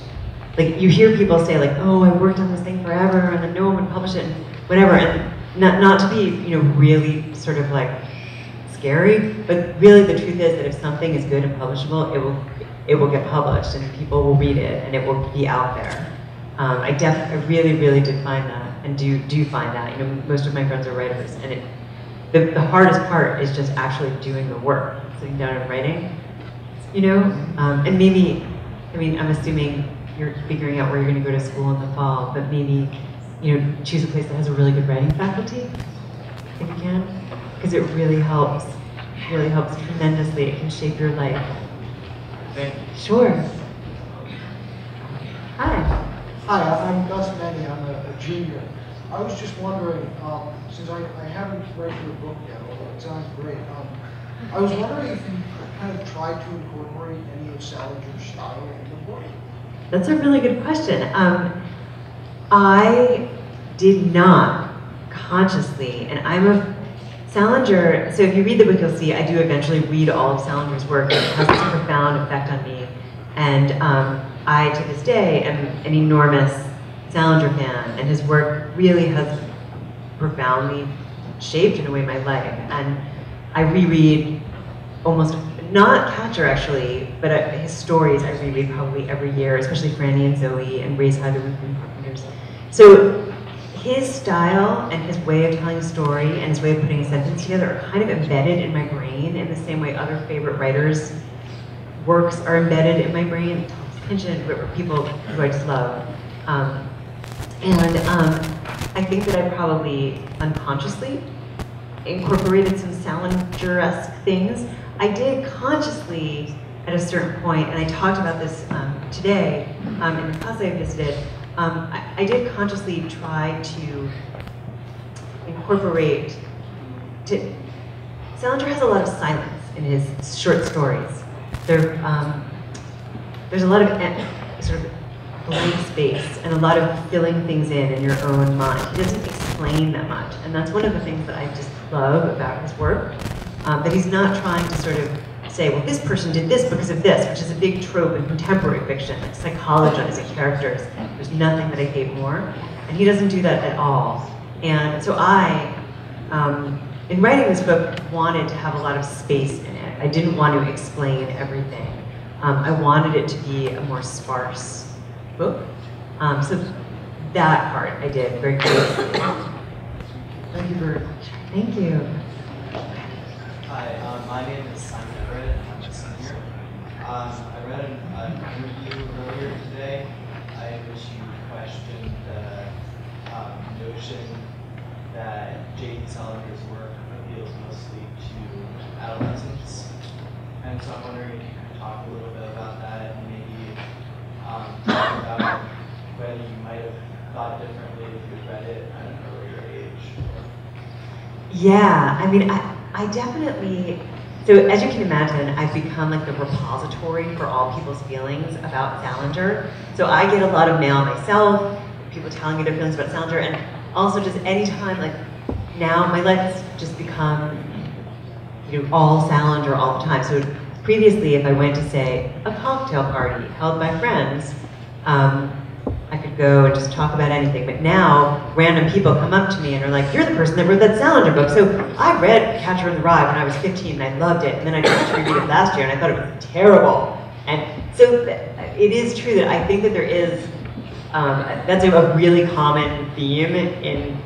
Like you hear people say like, oh, I worked on this thing forever and then no one would publish it and whatever. And not, not to be, you know, really sort of like scary, but really the truth is that if something is good and publishable, it will, it will get published and people will read it and it will be out there. Um, I def, I really, really did find that and do, do find that. You know, most of my friends are writers and it, the, the hardest part is just actually doing the work, sitting down and writing, you know? Um, and maybe, I mean, I'm assuming you're figuring out where you're gonna go to school in the fall, but maybe you know, choose a place that has a really good writing faculty, if you can, because it really helps, really helps tremendously. It can shape your life. Thank you. Sure. Hi. Hi, I'm Gus Menny, I'm a a junior. I was just wondering, um, since I, I haven't read your book yet, although it sounds great, um, I was wondering if you kind of tried to incorporate any of Salinger's style in the book? That's a really good question. Um, I did not consciously, and I'm a Salinger, so if you read the book, you'll see I do eventually read all of Salinger's work, and it has this profound effect on me. And um, I, to this day, am an enormous Salinger fan, and his work really has profoundly shaped, in a way, my life. And I reread almost, not Catcher actually, but uh, his stories I reread probably every year, especially Franny and Zooey and Raise High the Roof Carpenters. So his style and his way of telling a story and his way of putting a sentence together are kind of embedded in my brain in the same way other favorite writers' works are embedded in my brain. Thomas Pynchon, people who I just love. Um, and um, I think that I probably unconsciously incorporated some Salinger-esque things. I did consciously at a certain point, and I talked about this um, today um, in the class I visited, um, I, I, did consciously try to incorporate, to, Salinger has a lot of silence in his short stories. There, um, there's a lot of sort of blank space and a lot of filling things in in your own mind. He doesn't explain that much, and that's one of the things that I just love about his work, um, that he's not trying to sort of say, well, this person did this because of this, which is a big trope in contemporary fiction, like psychologizing characters. There's nothing that I hate more. And he doesn't do that at all. And so I, um, in writing this book, wanted to have a lot of space in it. I didn't want to explain everything. Um, I wanted it to be a more sparse book. Um, so that part I did very closely. Thank you very much. Thank you. Hi, um, my name is Simon Everett. I'm a senior. Um, I read an, interview earlier today in which you questioned the um, notion that J.D. Salinger's work appeals mostly to adolescents. And so I'm wondering if you could talk a little bit about that and maybe um, talk about whether you might have thought differently if you read it at an earlier age. Yeah, I mean, I, I definitely, so as you can imagine, I've become like the repository for all people's feelings about Salinger. So I get a lot of mail myself, people telling me their feelings about Salinger, and also just anytime, like now my life has just become, you know, all Salinger all the time. So previously, if I went to say a cocktail party held by friends, um, I could go and just talk about anything. But now, random people come up to me and are like, "You're the person that wrote that Salinger book." So I read Catcher in the Rye when I was 15 and I loved it, and then I tried to reread it last year and I thought it was terrible. And so it is true that I think that there is um, that's a, really common theme in, in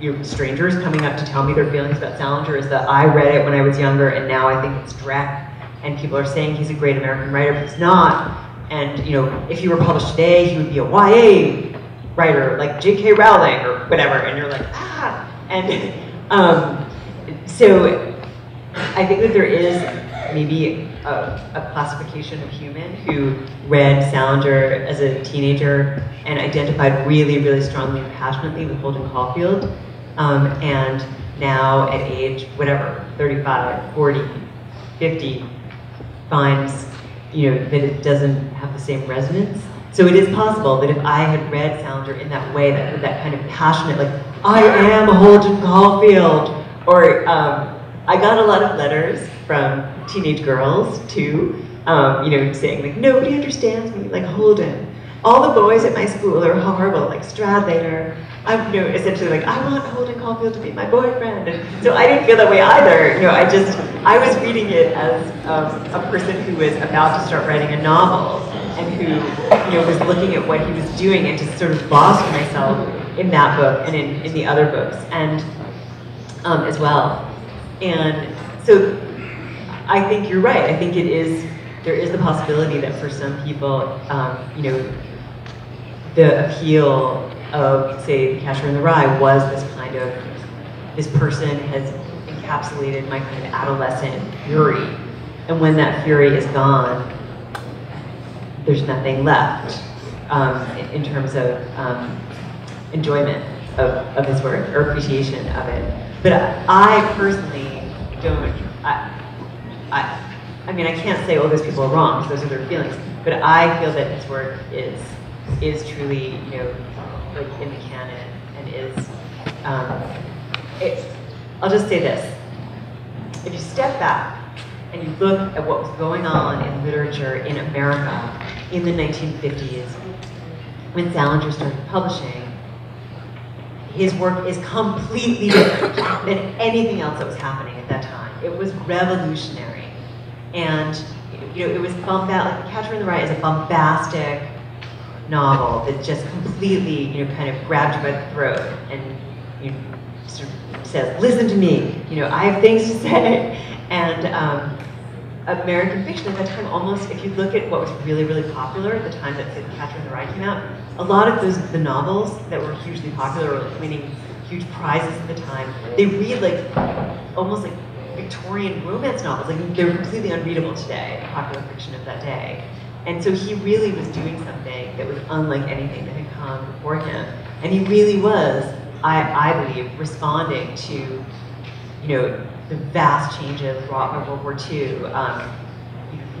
you know, strangers coming up to tell me their feelings about Salinger is that I read it when I was younger and now I think it's dreck and people are saying he's a great American writer, but he's not. And you know, if he were published today, he would be a YA writer like J.K. Rowling or whatever. And you're like, ah. And um, so I think that there is maybe a, a, classification of human who read Salinger as a teenager and identified really, really strongly and passionately with Holden Caulfield. Um, and now at age, whatever, 35, 40, 50, finds you know, that it doesn't have the same resonance. So it is possible that if I had read Salinger in that way, that that kind of passionate, like, I am Holden Caulfield, or um, I got a lot of letters from teenage girls too, um, you know, saying like, nobody understands me like Holden. All the boys at my school are horrible, like Stradlater. I'm you know, essentially like, I want Holden Caulfield to be my boyfriend. And so I didn't feel that way either. You know, I just, I was reading it as um, a person who was about to start writing a novel and who, you know, was looking at what he was doing and just sort of lost myself in that book and in, in the other books and um, as well. And so I think you're right. I think it is, there is the possibility that for some people, um, you know, the appeal of, say, The Catcher in the Rye was this kind of, this person has encapsulated my kind of adolescent fury. And when that fury is gone, there's nothing left um, in terms of um, enjoyment of, of his work or appreciation of it. But I personally don't, I, I, I mean, I can't say, oh, those people are wrong, because those are their feelings. But I feel that his work is, is truly, you know, like in the canon and is, um, it's, I'll just say this. If you step back and you look at what was going on in literature in America in the 1950s, when Salinger started publishing, his work is completely different than anything else that was happening at that time. It was revolutionary. And you know, it was bombastic, like Catcher in the Rye is a bombastic, novel that just completely, you know, kind of grabbed you by the throat and you know, sort of says, listen to me, you know, I have things to say. And um, American fiction at that time almost, if you look at what was really, really popular at the time that The Catcher in the Rye came out, a lot of those, the novels that were hugely popular or winning huge prizes at the time, they read like, almost like Victorian romance novels. Like they're completely unreadable today, popular fiction of that day. And so he really was doing something that was unlike anything that had come before him. And he really was, I, I believe, responding to, you know, the vast changes wrought by World War II, um,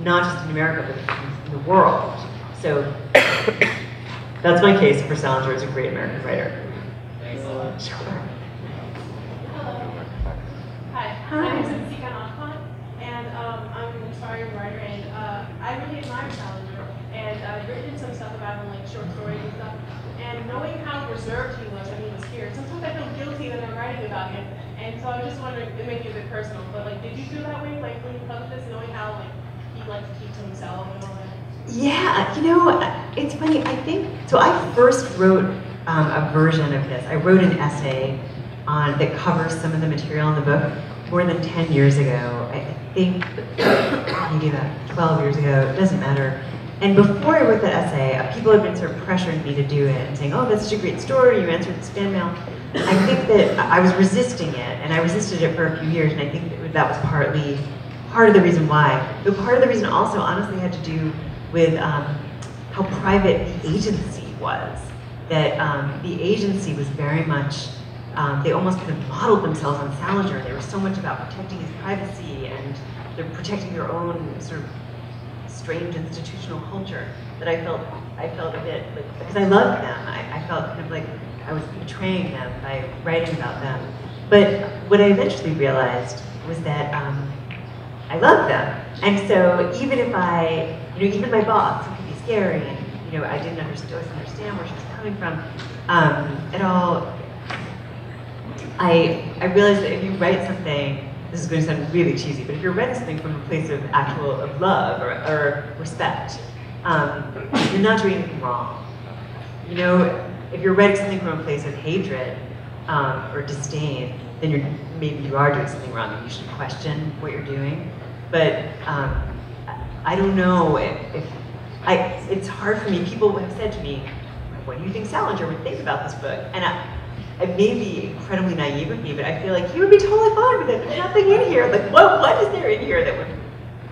not just in America, but in the world. So that's my case for Salinger as a great American writer. Sure. Hi. Hi. My name is Sika Nakhan, and um, I'm an aspiring writer, and I really admire Salinger, and I've written some stuff about him, like short stories and stuff. And knowing how reserved he was when he was here, sometimes I feel guilty that I'm writing about him. And so I was just wondering, it may be a bit personal, but like, did you feel that way, like when you published this, knowing how like he liked to keep to himself and all that? Yeah, you know, it's funny. I think so. I first wrote um, a version of this. I wrote an essay on that covers some of the material in the book more than 10 years ago. I think maybe about 12 years ago, it doesn't matter. And before I wrote that essay, uh, people had been sort of pressuring me to do it and saying, oh, that's such a great story, you answered the fan mail. I think that I was resisting it, and I resisted it for a few years, and I think that, that was partly part of the reason why. But part of the reason also honestly had to do with um, how private the agency was. That um, the agency was very much um, they almost kind of modeled themselves on Salinger. They were so much about protecting his privacy and they're protecting their own sort of strange institutional culture that I felt I felt a bit like because I loved them. I, I felt kind of like I was betraying them by writing about them. But what I eventually realized was that um, I loved them, and so even if I, you know, even my boss, who could be scary, and you know, I didn't understand, understand where she was coming from. Um, it all, I, I realize that if you write something, this is going to sound really cheesy, but if you're writing something from a place of actual of love or, or respect, um, you're not doing anything wrong. You know, if you're writing something from a place of hatred um, or disdain, then you're maybe you are doing something wrong and you should question what you're doing. But um, I don't know if, if I, it's hard for me. People have said to me, "What do you think Salinger would think about this book?" And I, it may be incredibly naive of me, but I feel like he would be totally fine with it. There's nothing in here. Like, what, what is there in here that would,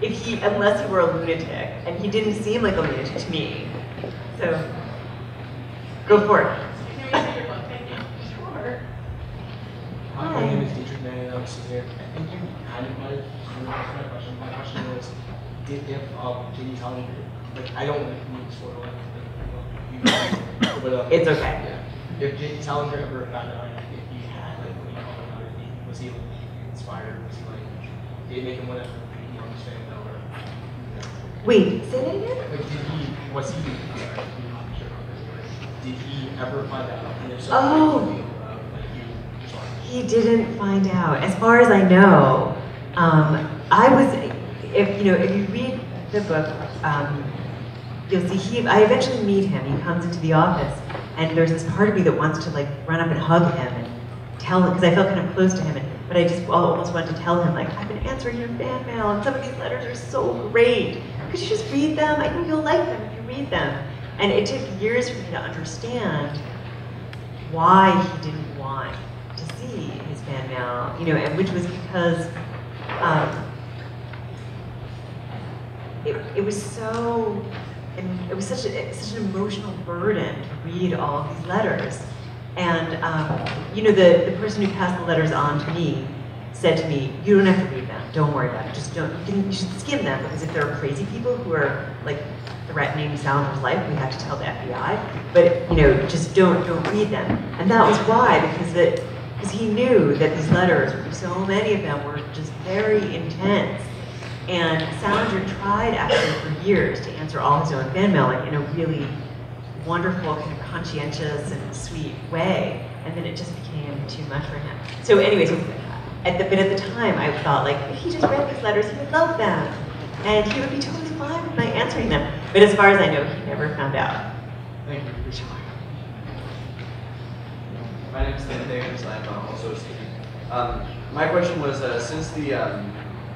if he, unless he were a lunatic, and he didn't seem like a lunatic to me. So, go for it. Can we see your book? Thank you. Sure. Hi, my name is Dietrich Manning. I'm sitting here. I think you kind of might have answered my question. My question was, did if um, J.D. Salinger, like I don't like need to spoil you- but uh, It's okay. Yeah. If J.D. Salinger ever found out like, if he had like what you how he was he inspired? Was he like did it make him want to you know, understand it or? you know, Wait, say that again? Like, did he was he? Sorry, I'm sure about this, but Did he ever find out? And if so, Oh. like, like you just wanted to- He didn't find out. As far as I know, um, I was, if, you know, if you read the book, um, you'll see he, I eventually meet him. He comes into the office and there's this part of me that wants to like run up and hug him and tell him, because I felt kind of close to him, and, but I just almost wanted to tell him, like, I've been answering your fan mail and some of these letters are so great. Could you just read them? I know you'll like them if you read them. And it took years for me to understand why he didn't want to see his fan mail, you know, and which was because um, it, it was so, and it was such, a, such an emotional burden to read all of these letters. And, um, you know, the, the person who passed the letters on to me said to me, you don't have to read them, don't worry about it, just don't, you, can, you should skim them, because if there are crazy people who are, like, threatening Salinger's life, we have to tell the FBI. But, you know, just don't, don't read them. And that was why, because it, because he knew that these letters, so many of them were just very intense. And Salinger tried actually for years to answer all his own fan mail like, in a really wonderful, kind of conscientious and sweet way. And then it just became too much for him. So anyways, at the, but at the time I thought like, if he just read these letters, he would love them. And he would be totally fine with my answering them. But as far as I know, he never found out. Thank you. My name is Tim Davis. I'm also a student. Um, my question was, uh, since the um,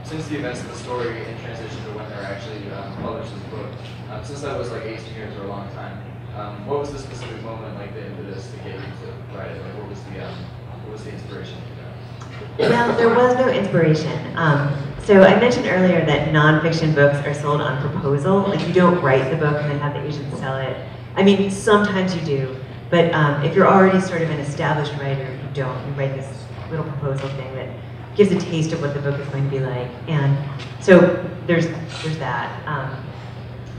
since the events of the story in transition to when they're actually um, published as a book, um, since that was like 18 years or a long time, um, what was the specific moment, like the impetus to get you to write it? Like, what was the um, what was the inspiration? Well, there was no inspiration. Um, so I mentioned earlier that nonfiction books are sold on proposal. Like you don't write the book and then have the agent sell it. I mean, sometimes you do, but um, if you're already sort of an established writer, you don't. You write this little proposal thing that gives a taste of what the book is going to be like. And so there's there's that. Um,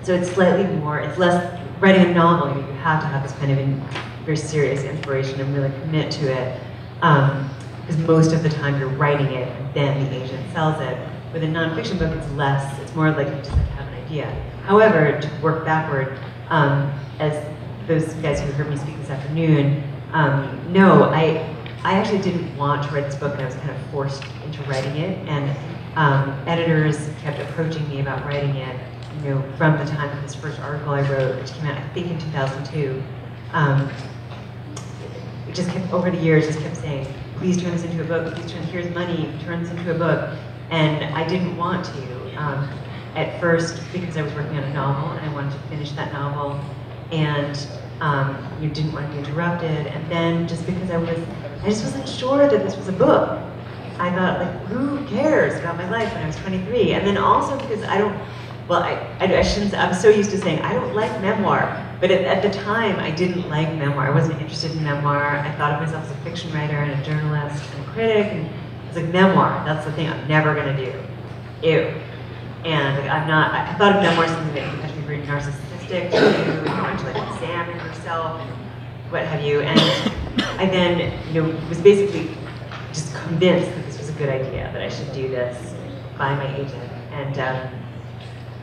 so it's slightly more. It's less writing a novel. You have to have this kind of in, very serious inspiration and really commit to it. Um, because most of the time you're writing it and then the agent sells it. With a nonfiction book, it's less, it's more like you just have to have an idea. However, to work backward, um, as those guys who heard me speak this afternoon um, know, I, I actually didn't want to write this book and I was kind of forced into writing it. And um, editors kept approaching me about writing it, you know, from the time of this first article I wrote, which came out, I think, in 2002. Um, it just kept, over the years, just kept saying, please turn this into a book, please turn, here's money, turn this into a book. And I didn't want to. Um, at first, because I was working on a novel and I wanted to finish that novel, and um, you didn't want to be interrupted. And then just because I was, I just wasn't sure that this was a book. I thought, like, who cares about my life when I was 23? And then also because I don't, well, I, I, I shouldn't, I'm so used to saying I don't like memoir, but at, at the time I didn't like memoir. I wasn't interested in memoir. I thought of myself as a fiction writer and a journalist and a critic, and I was like, memoir, that's the thing I'm never gonna do. Ew. And like, I'm not, I I thought of memoir as something that you have to be very narcissistic to you want to like examine yourself, what have you. And I then, you know, was basically just convinced that this was a good idea, that I should do this by my agent. And, um,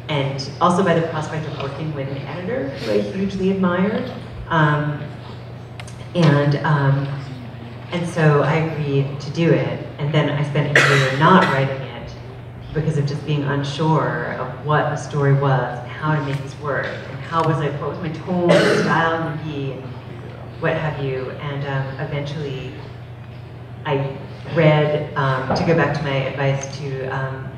and also by the prospect of working with an editor who I hugely admired. Um, And, um, and so I agreed to do it, and then I spent a year not writing it because of just being unsure of what the story was, and how to make this work, and how was I, what was my tone, and style going to be, what have you. And um, eventually, I read, um, to go back to my advice to um,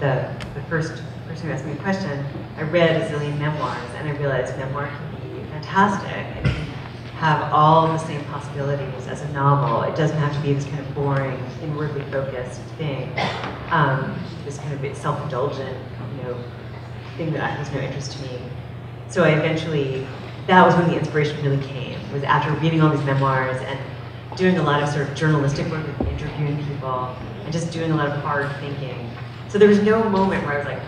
the, the first person who asked me a question, I read a zillion memoirs, and I realized memoir can be fantastic. It can have all the same possibilities as a novel. It doesn't have to be this kind of boring, inwardly focused thing, um, this kind of self-indulgent, you know, thing that has no interest to me. So I eventually, that was when the inspiration really came, was after reading all these memoirs and doing a lot of sort of journalistic work with interviewing people and just doing a lot of hard thinking. So there was no moment where I was like,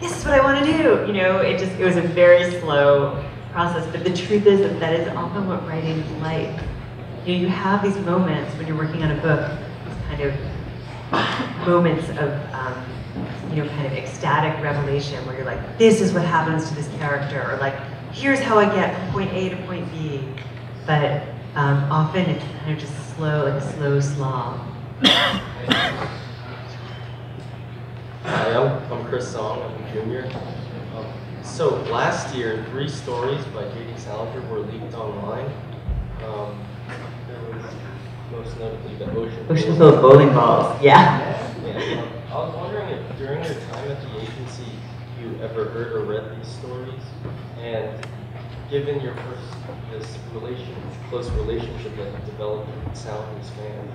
this is what I want to do. You know, it just, it was a very slow process. But the truth is that that is often what writing is like. You know, you have these moments when you're working on a book, these kind of moments of, um, you know, kind of ecstatic revelation where you're like, this is what happens to this character, or like, here's how I get from point A to point B. But um, often it's kind of just slow, like a slow slog. Hi, I'm, I'm Chris Song. I'm a junior. Um, so last year, three stories by J.D. Salinger were leaked online. Um, there was most notably the Ocean. Ocean full of bowling balls, yeah. yeah um, I was wondering if during your time at the agency, you ever heard or read these stories, and given your first this relation, close relationship that you developed with Salinger's fan,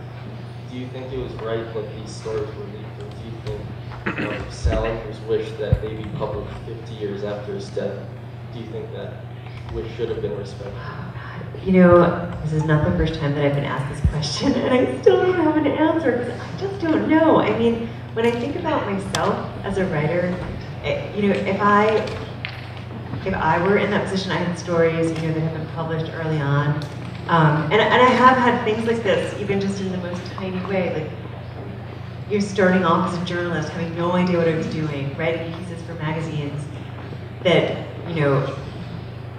do you think it was right that these stories were leaked, or do you think um, Salinger's wish that they be published 50 years after his death, do you think that wish should have been respected? You know, this is not the first time that I've been asked this question, and I still don't have an answer because I just don't know. I mean, when I think about myself as a writer, it, you know, if I if I were in that position, I had stories, you know, that have been published early on, um, and, and I have had things like this, even just in the most tiny way, like you're starting off as a journalist, having no idea what I was doing, writing pieces for magazines that, you know,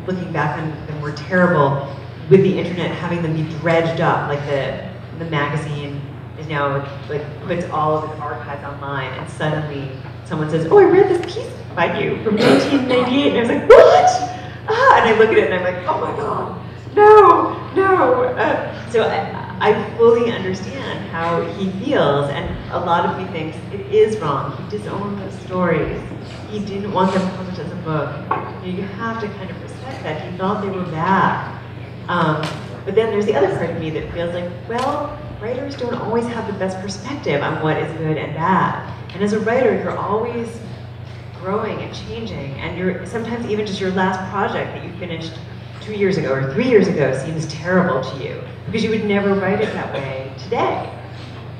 looking back on them were terrible, with the internet having them be dredged up, like the, the magazine is now, like, puts all of its archives online, and suddenly someone says, oh, I read this piece by you from 1998, and I was like, what? Ah, and I look at it and I'm like, oh my god, no, no. Uh, so I, I fully understand how he feels, and a lot of me thinks it is wrong. He disowned those stories. He didn't want them published as a book. You have to kind of respect that. He thought they were bad. Um, but then there's the other part of me that feels like, well, writers don't always have the best perspective on what is good and bad. And as a writer, you're always growing and changing, and you're sometimes even just your last project that you finished two years ago or three years ago seems terrible to you because you would never write it that way today.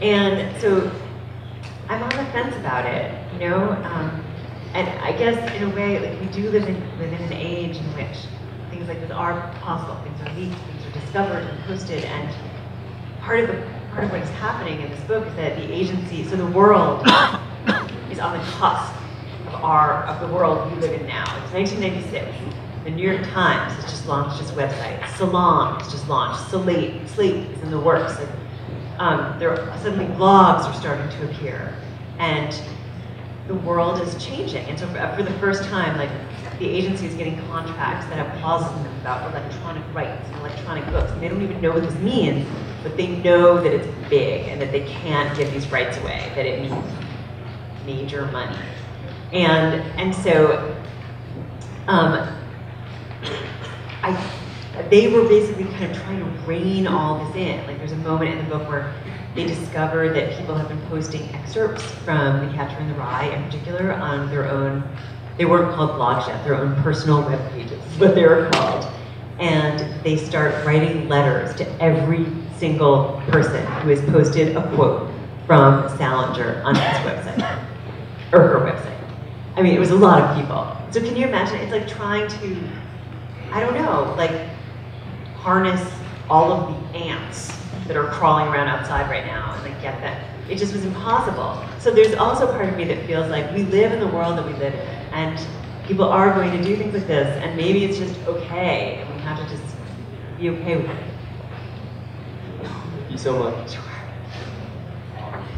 And so I'm on the fence about it, you know? Um, and I guess in a way, like we do live in, live in an age in which things like this are possible. Things are leaked, things are discovered and posted, and part of the part of what is happening in this book is that the agency, so the world is on the cusp our of the world we live in now. It's 1996. The New York Times has just launched its website. Salon has just launched. Slate, Slate is in the works. And, um, there are, suddenly blogs are starting to appear, and the world is changing. And so for, for, the first time, like the agency is getting contracts that have clauses in them about electronic rights and electronic books. And they don't even know what this means, but they know that it's big and that they can't give these rights away, that it means major money. And, and so um, I, they were basically kind of trying to rein all this in. Like there's a moment in the book where they discover that people have been posting excerpts from The Catcher in the Rye in particular on their own, they weren't called blogs yet, their own personal web pages, what they were called. And they start writing letters to every single person who has posted a quote from Salinger on his website, or her website. I mean, it was a lot of people. So can you imagine, it's like trying to I don't know, like harness all of the ants that are crawling around outside right now and like get them. It just was impossible. So there's also part of me that feels like we live in the world that we live in and people are going to do things like this and maybe it's just okay and we have to just be okay with it. Thank you so much.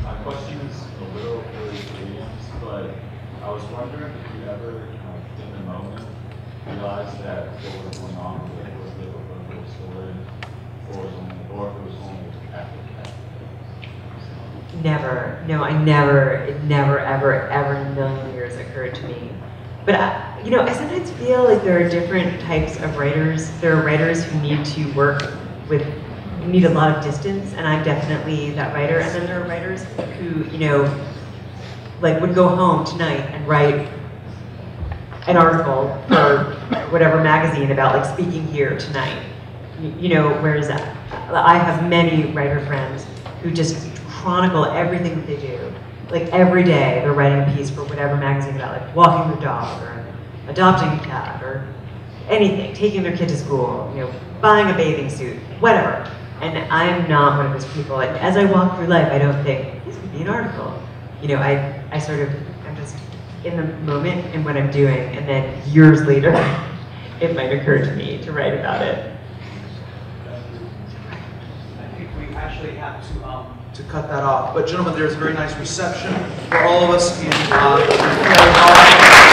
My question is a little early James, but I was wondering if you ever, like, in the moment, realized that what was going on with it was the book was story, or was only, or if it was only after that. Never. No, I never, it never, ever, ever in a million years occurred to me. But, I, you know, I sometimes feel like there are different types of writers. There are writers who need to work with, need a lot of distance, and I'm definitely that writer. And then there are writers who, you know, like would go home tonight and write an article for whatever magazine about like speaking here tonight. You, you know, whereas I have many writer friends who just chronicle everything that they do. Like every day they're writing a piece for whatever magazine about like walking their dog or adopting a cat or anything, taking their kid to school, you know, buying a bathing suit, whatever. And I'm not one of those people. And as I walk through life, I don't think, this could be an article. You know, I, I sort of, I'm just in the moment in what I'm doing, and then years later, it might occur to me to write about it. I think we actually have to, um, to cut that off. But gentlemen, there's a very nice reception for all of us in, uh.